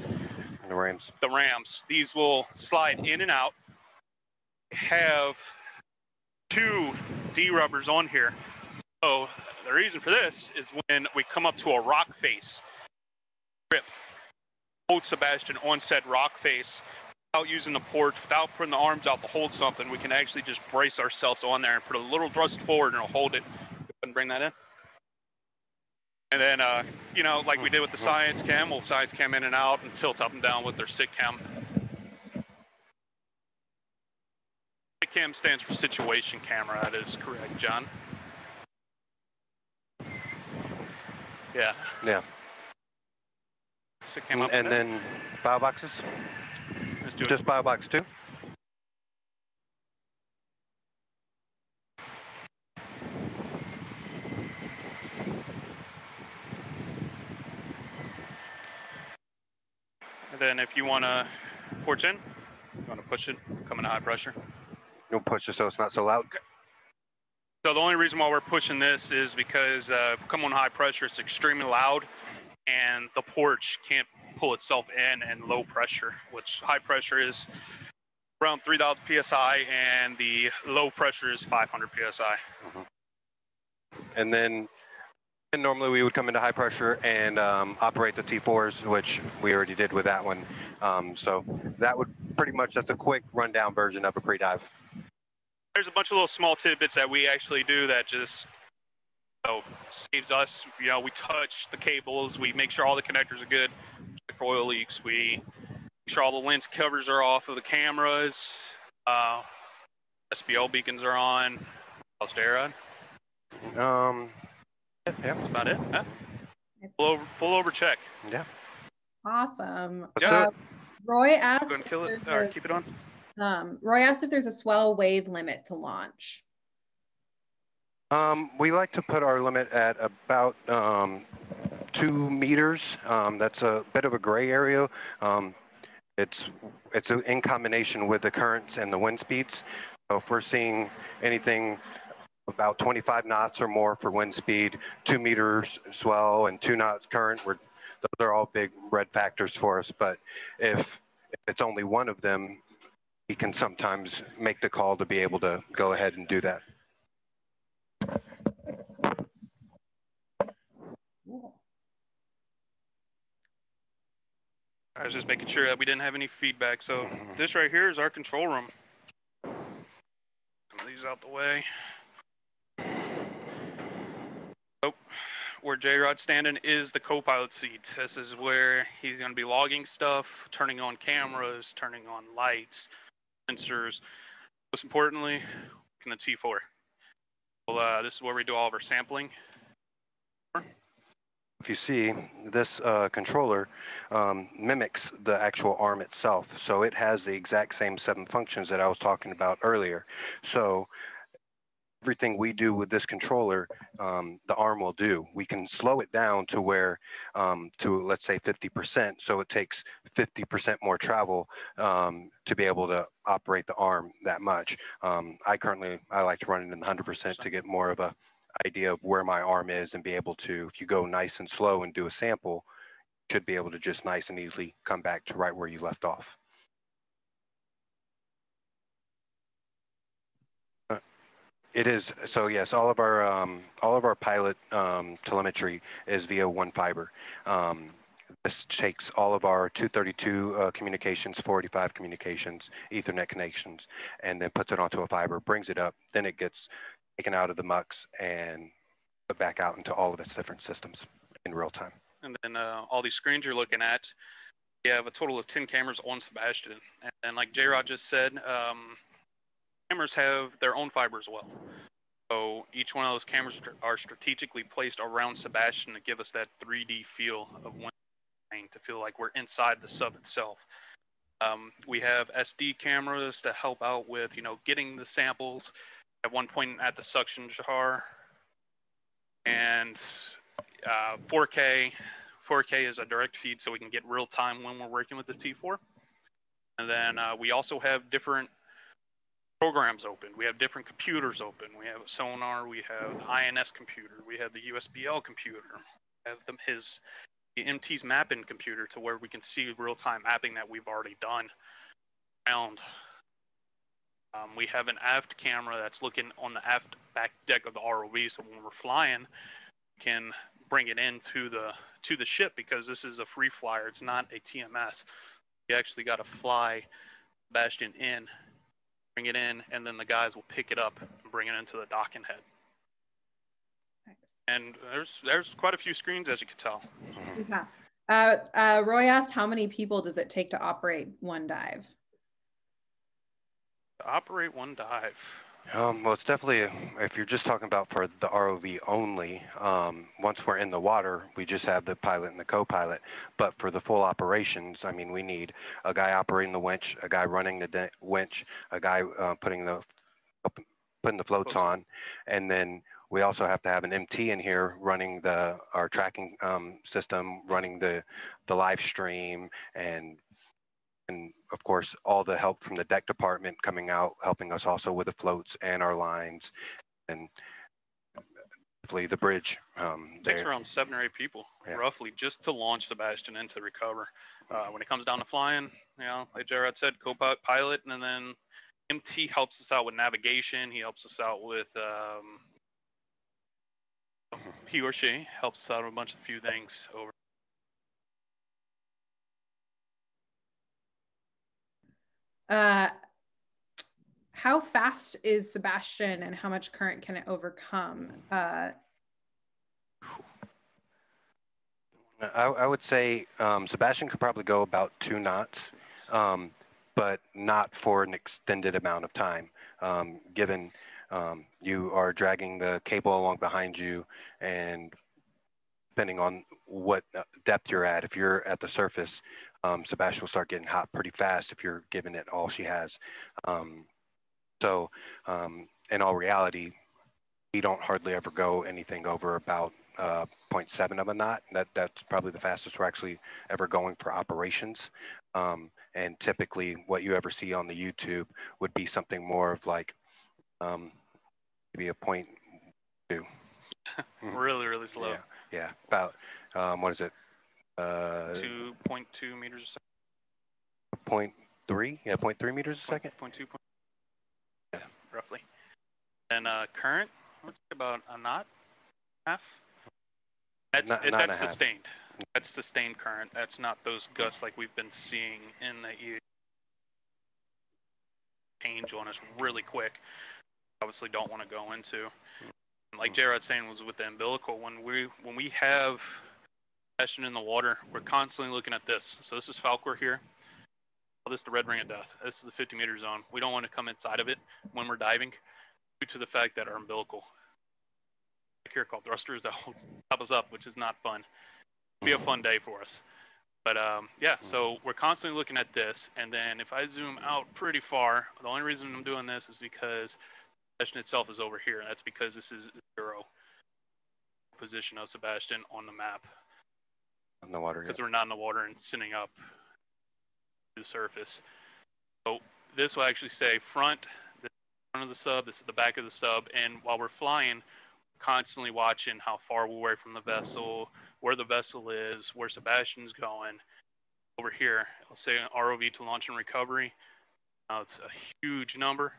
the Rams. the rams. These will slide in and out. Have two D rubbers on here. So the reason for this is when we come up to a rock face. grip, hold Sebastian on said rock face without using the porch, without putting the arms out to hold something. We can actually just brace ourselves on there and put a little thrust forward and it'll hold it. And bring that in. And then, uh, you know, like we did with the science cam, we'll science cam in and out and tilt up and down with their sit cam. Sit cam stands for situation camera. That is correct, John. Yeah. Yeah. Sit cam up And then bio boxes? Let's. Just bio box two? And then if you want to porch in, you want to push it, come in high pressure. You'll push it so it's not so loud. So the only reason why we're pushing this is because uh, come on high pressure, it's extremely loud, and the porch can't pull itself in and low pressure, which high pressure is around 3,000 psi, and the low pressure is 500 psi. And then and normally we would come into high pressure and um, operate the T4s, which we already did with that one. Um, so that would pretty much, that's a quick rundown version of a pre-dive. There's a bunch of little small tidbits that we actually do that just you know, saves us. You know, we touch the cables, we make sure all the connectors are good, check for oil leaks, we make sure all the lens covers are off of the cameras, uh, SPL beacons are on. How's Dara? Um, yeah, That's about it. Huh? Full over, full over check. yeah. Awesome. Let's Uh. Roy asked. ahead and kill it, or there's keep it on. um, Roy asked if there's a swell wave limit to launch. Um, we like to put our limit at about um, two meters. Um, that's a bit of a gray area. Um, it's it's in combination with the currents and the wind speeds. So if we're seeing anything about 25 knots or more for wind speed, two meters swell, and two knots current, we're, those are all big red factors for us. But if, if it's only one of them, we can sometimes make the call to be able to go ahead and do that. Cool. I was just making sure that we didn't have any feedback. So *laughs* this right here is our control room. Some of these out the way. Oh, where J Rod's standing is the co-pilot seat. This is where he's going to be logging stuff, turning on cameras, turning on lights, sensors. Most importantly, in the T4. Well, uh, this is where we do all of our sampling. If you see, this uh, controller um, mimics the actual ARM itself. So it has the exact same seven functions that I was talking about earlier. So everything we do with this controller, um, the ARM will do. We can slow it down to where, um, to let's say 50%. So it takes 50% more travel um, to be able to operate the ARM that much. Um, I currently, I like to run it in the 100% to get more of a idea of where my arm is and be able to, if you go nice and slow and do a sample, should be able to just nice and easily come back to right where you left off. Uh, It is, so yes, all of our, um, all of our pilot, um, telemetry is via one fiber. Um, this takes all of our 232 uh, communications, 485 communications, Ethernet connections, and then puts it onto a fiber, brings it up, then it gets taken out of the MUX and put back out into all of its different systems in real time. And then uh, all these screens you're looking at, we have a total of 10 cameras on Sebastian. And, and like J Rod just said, um, cameras have their own fiber as well. So each one of those cameras are strategically placed around Sebastian to give us that 3D feel of when to feel like we're inside the sub itself. Um, we have SD cameras to help out with, you know, getting the samples at one point at the suction jar. And uh, 4K, 4K is a direct feed, so we can get real time when we're working with the T4. And then uh, we also have different programs open. We have different computers open. We have sonar. We have INS computer. We have the USBL computer. We have them his the MT's mapping computer to where we can see real time mapping that we've already done. And um, we have an aft camera that's looking on the aft back deck of the ROV. So when we're flying, we can bring it into the to the ship because this is a free flyer. It's not a TMS. You actually got to fly Bastion in, bring it in, and then the guys will pick it up and bring it into the docking head. And there's there's quite a few screens as you can tell. Yeah. Uh, uh, Roy asked, how many people does it take to operate one dive? Operate one dive. Um, well, it's definitely, if you're just talking about for the ROV only, um, once we're in the water, we just have the pilot and the co-pilot. But for the full operations, I mean, we need a guy operating the winch, a guy running the winch, a guy uh, putting the putting the floats on, and then we also have to have an MT in here running the our tracking um, system, running the the live stream, and and of course all the help from the deck department coming out, helping us also with the floats and our lines, and hopefully the bridge. Um, it takes around seven or eight people, yeah. roughly, just to launch Sebastian into recover. Uh, when it comes down to flying, you know, like Jared said, co-pilot, and then MT helps us out with navigation. He helps us out with um, he or she helps us out with a bunch of few things over. Uh, how fast is Sebastian and how much current can it overcome? Uh, I, I, would say um, Sebastian could probably go about two knots, um, but not for an extended amount of time, um, given um, you are dragging the cable along behind you and depending on what uh, depth you're at, if you're at the surface, um, Sebastian will start getting hot pretty fast if you're giving it all she has. Um, so um, in all reality, we don't hardly ever go anything over about uh, 0.7 of a knot. That that's probably the fastest we're actually ever going for operations. Um, and typically, what you ever see on the YouTube would be something more of like um, maybe a point two. *laughs* really, really slow. Yeah, yeah. About um, what is it? Uh, two point two meters a second. Point three, yeah, point three meters a second. Point two, point, yeah, roughly. And uh, current, what's about a knot, half. That's not, it, not that's sustained. Half. That's sustained current. That's not those gusts like we've been seeing in the change on us really quick obviously don't want to go into. Like. Jared saying was with the umbilical, when we when we have session in the water, we're constantly looking at this. So this is Falkor here. This is the red ring of death. This is the 50 meter zone. We don't want to come inside of it when we're diving due to the fact that our umbilical here called thrusters that will top us up, which is not fun. It'll be a fun day for us. But um, yeah, so we're constantly looking at this. And then if I zoom out pretty far, the only reason I'm doing this is because the Sebastian itself is over here, and that's because this is zero position of Sebastian on the map. On the water, Because we're not in the water and sitting up to the surface. So this will actually say front, front of the sub, this is the back of the sub, and while we're flying, constantly watching how far we're away from the vessel, where the vessel is, where Sebastian's going. Over here, I'll say ROV to launch and recovery. Now it's a huge number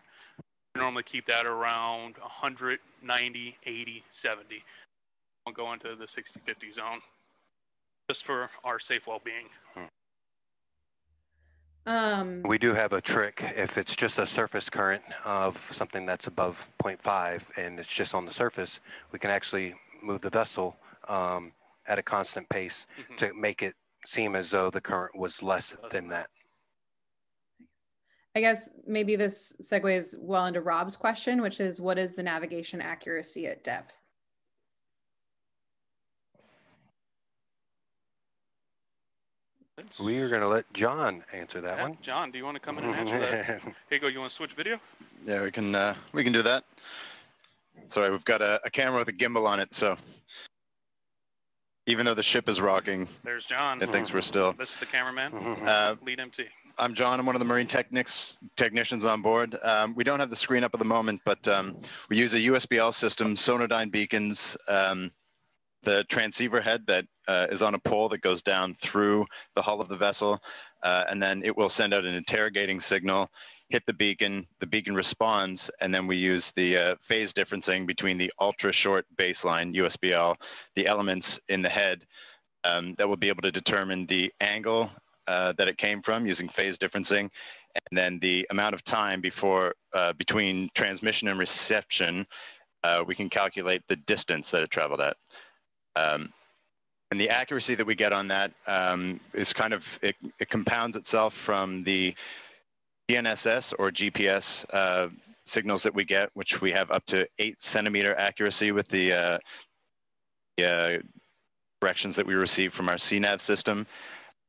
normally keep that around 190, 80, 70. We'll go into the 60, 50 zone just for our safe well-being. Um, we do have a trick if it's just a surface current of something that's above 0.5 and it's just on the surface, we can actually move the vessel um, at a constant pace mm-hmm. to make it seem as though the current was less, less than that. I guess maybe this segues well into Rob's question, which is what is the navigation accuracy at depth? We are going to let John answer that yeah, one. John, do you want to come in and answer that? *laughs* hey, go. You want to switch video? Yeah, we can. Uh, we can do that. Sorry, we've got a, a camera with a gimbal on it, so even though the ship is rocking, there's John. It thinks we're still. This is the cameraman. Uh, Lead MT. I'm John. I'm one of the marine technics technicians on board. Um, we don't have the screen up at the moment, but um, we use a USBL system, Sonardyne beacons, um, the transceiver head that uh, is on a pole that goes down through the hull of the vessel, uh, and then it will send out an interrogating signal. hit the beacon, the beacon responds, and then we use the uh, phase differencing between the ultra short baseline USBL, the elements in the head um, that will be able to determine the angle uh, that it came from using phase differencing, and then the amount of time before uh, between transmission and reception, uh, we can calculate the distance that it traveled at. Um, and the accuracy that we get on that um, is kind of, it, it, compounds itself from the GNSS or GPS uh, signals that we get, which we have up to eight centimeter accuracy with the, uh, the uh, directions that we receive from our CNAV system.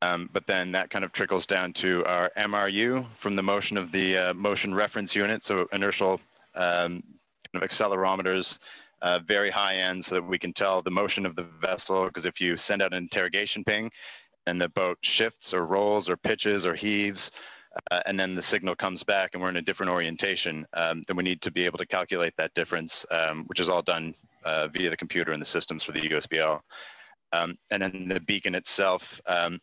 Um, but then that kind of trickles down to our MRU from the motion of the uh, motion reference unit, so inertial um, kind of accelerometers, uh, very high end, so that we can tell the motion of the vessel. Because if you send out an interrogation ping, and the boat shifts or rolls or pitches or heaves, uh, and then the signal comes back and we're in a different orientation, um, then we need to be able to calculate that difference, um, which is all done uh, via the computer and the systems for the USBL. Um, and then the beacon itself, um,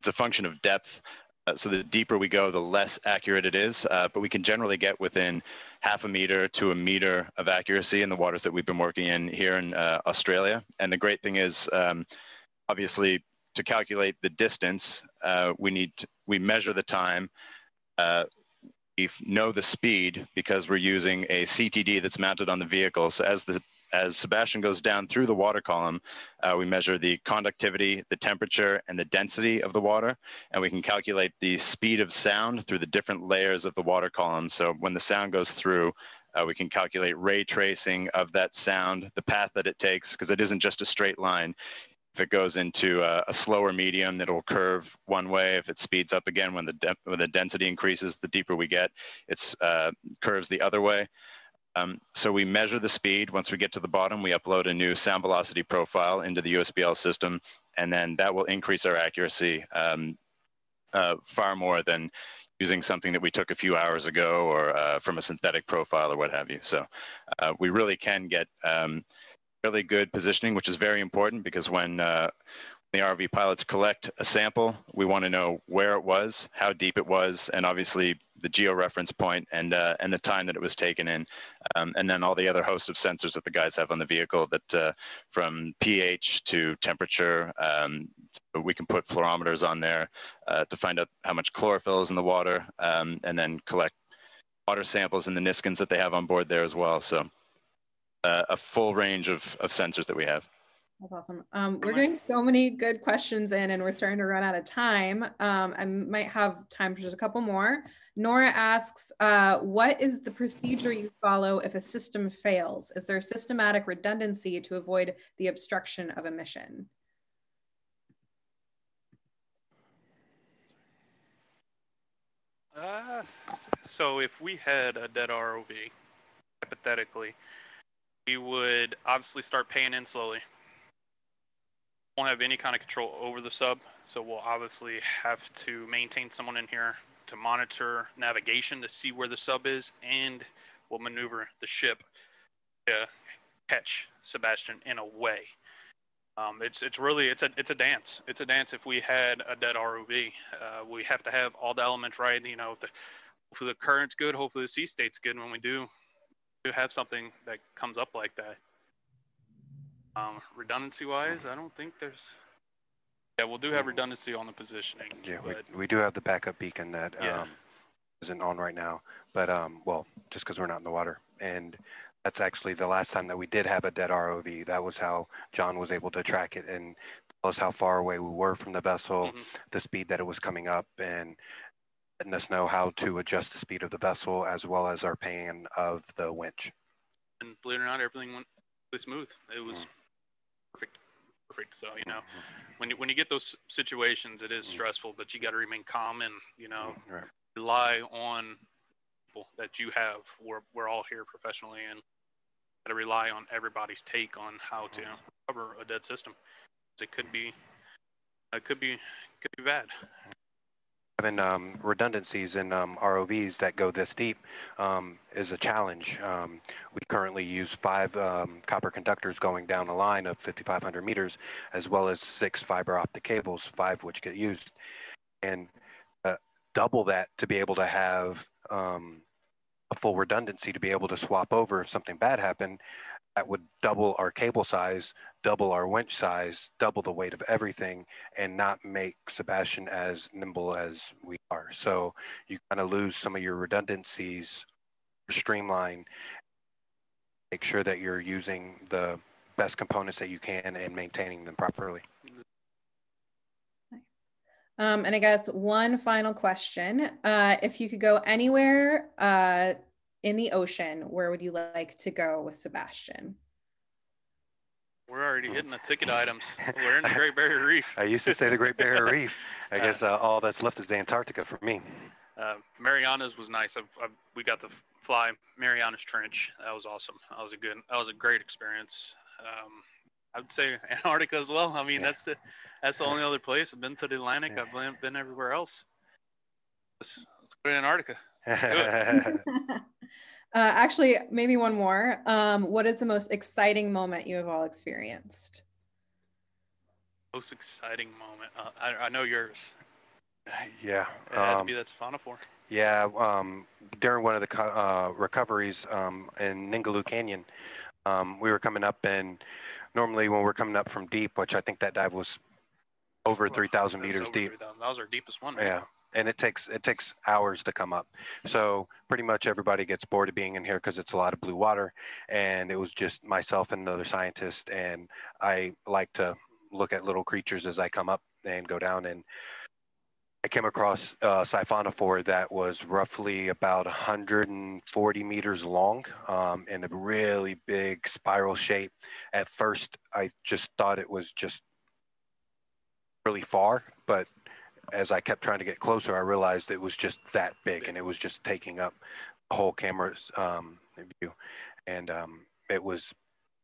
it's a function of depth. Uh, so the deeper we go, the less accurate it is. Uh, but we can generally get within half a meter to a meter of accuracy in the waters that we've been working in here in uh, Australia. And the great thing is, um, obviously, to calculate the distance, uh, we need to, we measure the time. Uh, we know the speed because we're using a CTD that's mounted on the vehicle. So as the as Sebastian goes down through the water column, uh, we measure the conductivity, the temperature, and the density of the water, and we can calculate the speed of sound through the different layers of the water column. So when the sound goes through, uh, we can calculate ray tracing of that sound, the path that it takes, because it isn't just a straight line. If it goes into a, a slower medium, it'll curve one way. If it speeds up again, when the, when the density increases, the deeper we get, it uh, curves the other way. Um, so we measure the speed. Once we get to the bottom, we upload a new sound velocity profile into the USBL system, and then that will increase our accuracy um, uh, far more than using something that we took a few hours ago or uh, from a synthetic profile or what have you. So uh, we really can get um, really good positioning, which is very important because when uh, the ROV pilots collect a sample, we want to know where it was, how deep it was, and obviously the georeference point and uh, and the time that it was taken in, um, and then all the other hosts of sensors that the guys have on the vehicle that uh, from pH to temperature. Um, we can put fluorometers on there uh, to find out how much chlorophyll is in the water, um, and then collect water samples in the Niskins that they have on board there as well. So uh, a full range of, of sensors that we have. That's awesome. Um, we're getting so many good questions in and we're starting to run out of time. Um, I might have time for just a couple more. Nora asks, uh, what is the procedure you follow if a system fails? Is there systematic redundancy to avoid the obstruction of a mission? Uh, so if we had a dead ROV, hypothetically, we would obviously start paying in slowly won't have any kind of control over the sub, so we'll obviously have to maintain someone in here to monitor navigation to see where the sub is, and we'll maneuver the ship to catch SuBastian in a way. Um, it's it's really it's a it's a dance. It's a dance. If we had a dead ROV, uh, we have to have all the elements right. You know, the, hopefully the current's good. Hopefully the sea state's good. When we do, do have something that comes up like that, um, redundancy wise, I don't think there's. Yeah, we'll do have mm. redundancy on the positioning. Yeah, we, we do have the backup beacon that yeah. um, isn't on right now, but um, well, just because we're not in the water. And that's actually the last time that we did have a dead ROV. That was how John was able to track it and tell us how far away we were from the vessel, mm-hmm. the speed that it was coming up, and letting us know how to adjust the speed of the vessel as well as our pan of the winch. And believe it or not, everything went really smooth. It was mm perfect. Perfect. So, you know, mm-hmm. when you, when you get those situations, it is mm-hmm. stressful, but you got to remain calm and, you know, mm-hmm. right. rely on people that you have. We're, we're all here professionally and got to rely on everybody's take on how to recover a dead system. It could be, it could be, could be bad having um, redundancies in um, ROVs that go this deep um, is a challenge. Um, we currently use five um, copper conductors going down a line of 5,500 meters, as well as six fiber optic cables, five which get used. And uh, double that to be able to have um, a full redundancy to be able to swap over if something bad happened, that would double our cable size, double our winch size, double the weight of everything, and not make SuBastian as nimble as we are. So you kind of lose some of your redundancies, streamline, make sure that you're using the best components that you can and maintaining them properly. Nice. Um, and I guess one final question. Uh, if you could go anywhere uh, in the ocean, where would you like to go with SuBastian? We're already hitting the ticket *laughs* items. We're in the Great Barrier Reef. I used to say the Great Barrier Reef. *laughs* I guess uh, all that's left is the Antarctica for me. Uh, Marianas was nice. I've, I've, we got to fly Marianas Trench. That was awesome. That was a good. That was a great experience. Um, I would say Antarctica as well. I mean, yeah. that's the that's the only other place I've been to the Atlantic. Yeah. I've been, been everywhere else. Let's, let's go to Antarctica. *laughs* *laughs* uh, actually, maybe one more. Um, what is the most exciting moment you have all experienced? Most exciting moment. Uh, I, I know yours. *laughs* Yeah. It had um, to be that's for. Yeah. Um, during one of the uh, recoveries um, in Ningaloo Canyon, um, we were coming up, and normally when we're coming up from deep, which I think that dive was over 3,000 meters deep. 3, that was our deepest one. Yeah, and it takes it takes hours to come up. So pretty much everybody gets bored of being in here because it's a lot of blue water, and it was just myself and another scientist, and I like to look at little creatures as I come up and go down and I came across a siphonophore that was roughly about 140 meters long um, in a really big spiral shape. At first, I just thought it was just really far, but as I kept trying to get closer, I realized it was just that big and it was just taking up the whole camera's um, view. And um, it was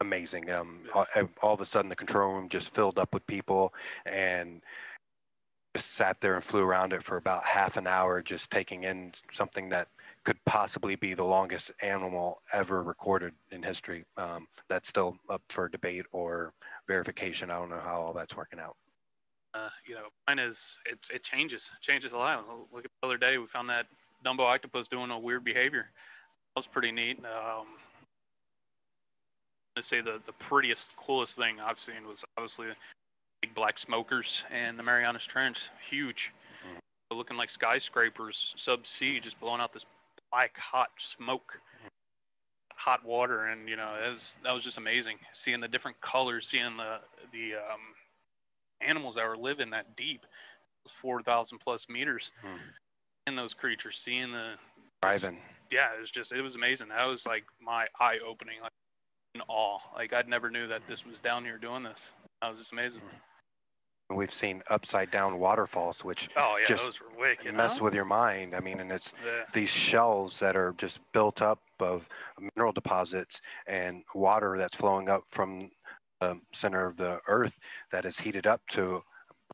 amazing. Um, all, all, of a sudden, the control room just filled up with people and just sat there and flew around it for about half an hour, just taking in something that could possibly be the longest animal ever recorded in history. Um, that's still up for debate or verification. I don't know how all that's working out. Uh, you know, mine is it, it changes, changes a lot. Look at the other day, we found that Dumbo octopus doing a weird behavior. That was pretty neat. Um, let's say the, the prettiest, coolest thing I've seen was obviously big black smokers and the Marianas Trench, huge, mm-hmm. looking like skyscrapers subsea, just blowing out this black hot smoke, hot water, and you know that was that was just amazing. Seeing the different colors, seeing the the um, animals that were living that deep, four thousand plus meters, mm-hmm. and those creatures, seeing the driving. Yeah, it was just it was amazing. That was like my eye opening, like in awe. Like I'd never knew that this was down here doing this. That was just amazing. Mm-hmm. We've seen upside down waterfalls, which oh, yeah, just those were wicked, mess huh? with your mind. I mean, and it's yeah. these shells that are just built up of mineral deposits and water that's flowing up from the center of the earth that is heated up to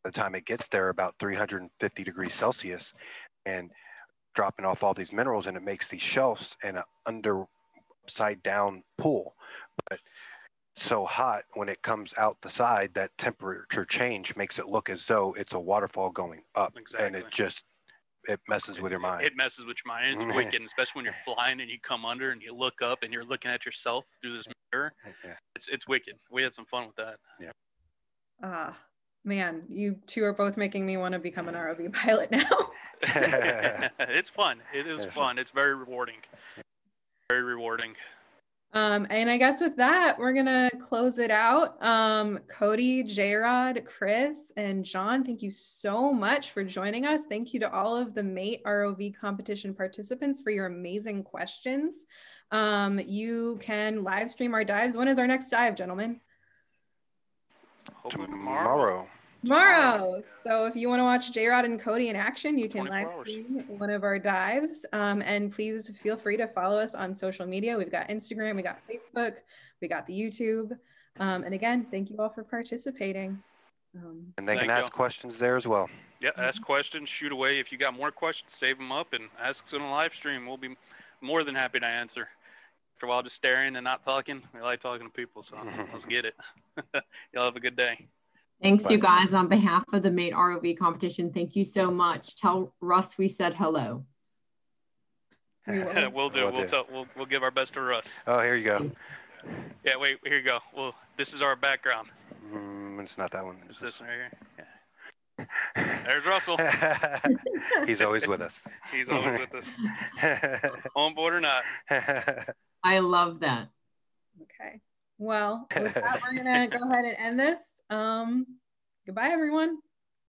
by the time it gets there about 350 degrees Celsius and dropping off all these minerals and it makes these shelves and an under upside down pool. But so hot when it comes out the side that temperature change makes it look as though it's a waterfall going up exactly. and it just it messes with your mind it messes with your mind it's *laughs* wicked especially when you're flying and you come under and you look up and you're looking at yourself through this mirror yeah. it's it's wicked. We had some fun with that. Yeah. Ah uh, man you two are both making me want to become an rov *laughs* pilot now. *laughs* It's fun. It is fun. it's very rewarding. Very rewarding. Um, and I guess with that, we're gonna close it out. Um, Cody, J-Rod, Chris, and John, thank you so much for joining us. Thank you to all of the MATE ROV competition participants for your amazing questions. Um, you can live stream our dives. When is our next dive, gentlemen? Tomorrow. Tomorrow. So if you want to watch J Rod and Cody in action, you can live stream one of our dives. Um, and please feel free to follow us on social media. We've got Instagram, we got Facebook, we got the YouTube. Um, and again, thank you all for participating. Um, and they can ask you. questions there as well. Yeah, ask questions, shoot away. If you got more questions, save them up and ask us on a live stream. We'll be more than happy to answer. After a while, just staring and not talking. We like talking to people, so *laughs* let's get it. *laughs* Y'all have a good day. Thanks, Bye. you guys. On behalf of the MATE ROV competition, thank you so much. Tell Russ we said hello. We *laughs* will. we'll do. Will We'll do. tell. We'll, we'll give our best to Russ. Oh, here you go. Yeah. Wait. Here you go. Well, this is our background. Mm, it's not that one. It's this one right here. Yeah. There's Russell. He's always with us. He's always with us, on board or not. I love that. Okay. Well, with that, we're *laughs* gonna go ahead and end this. Um, goodbye, everyone.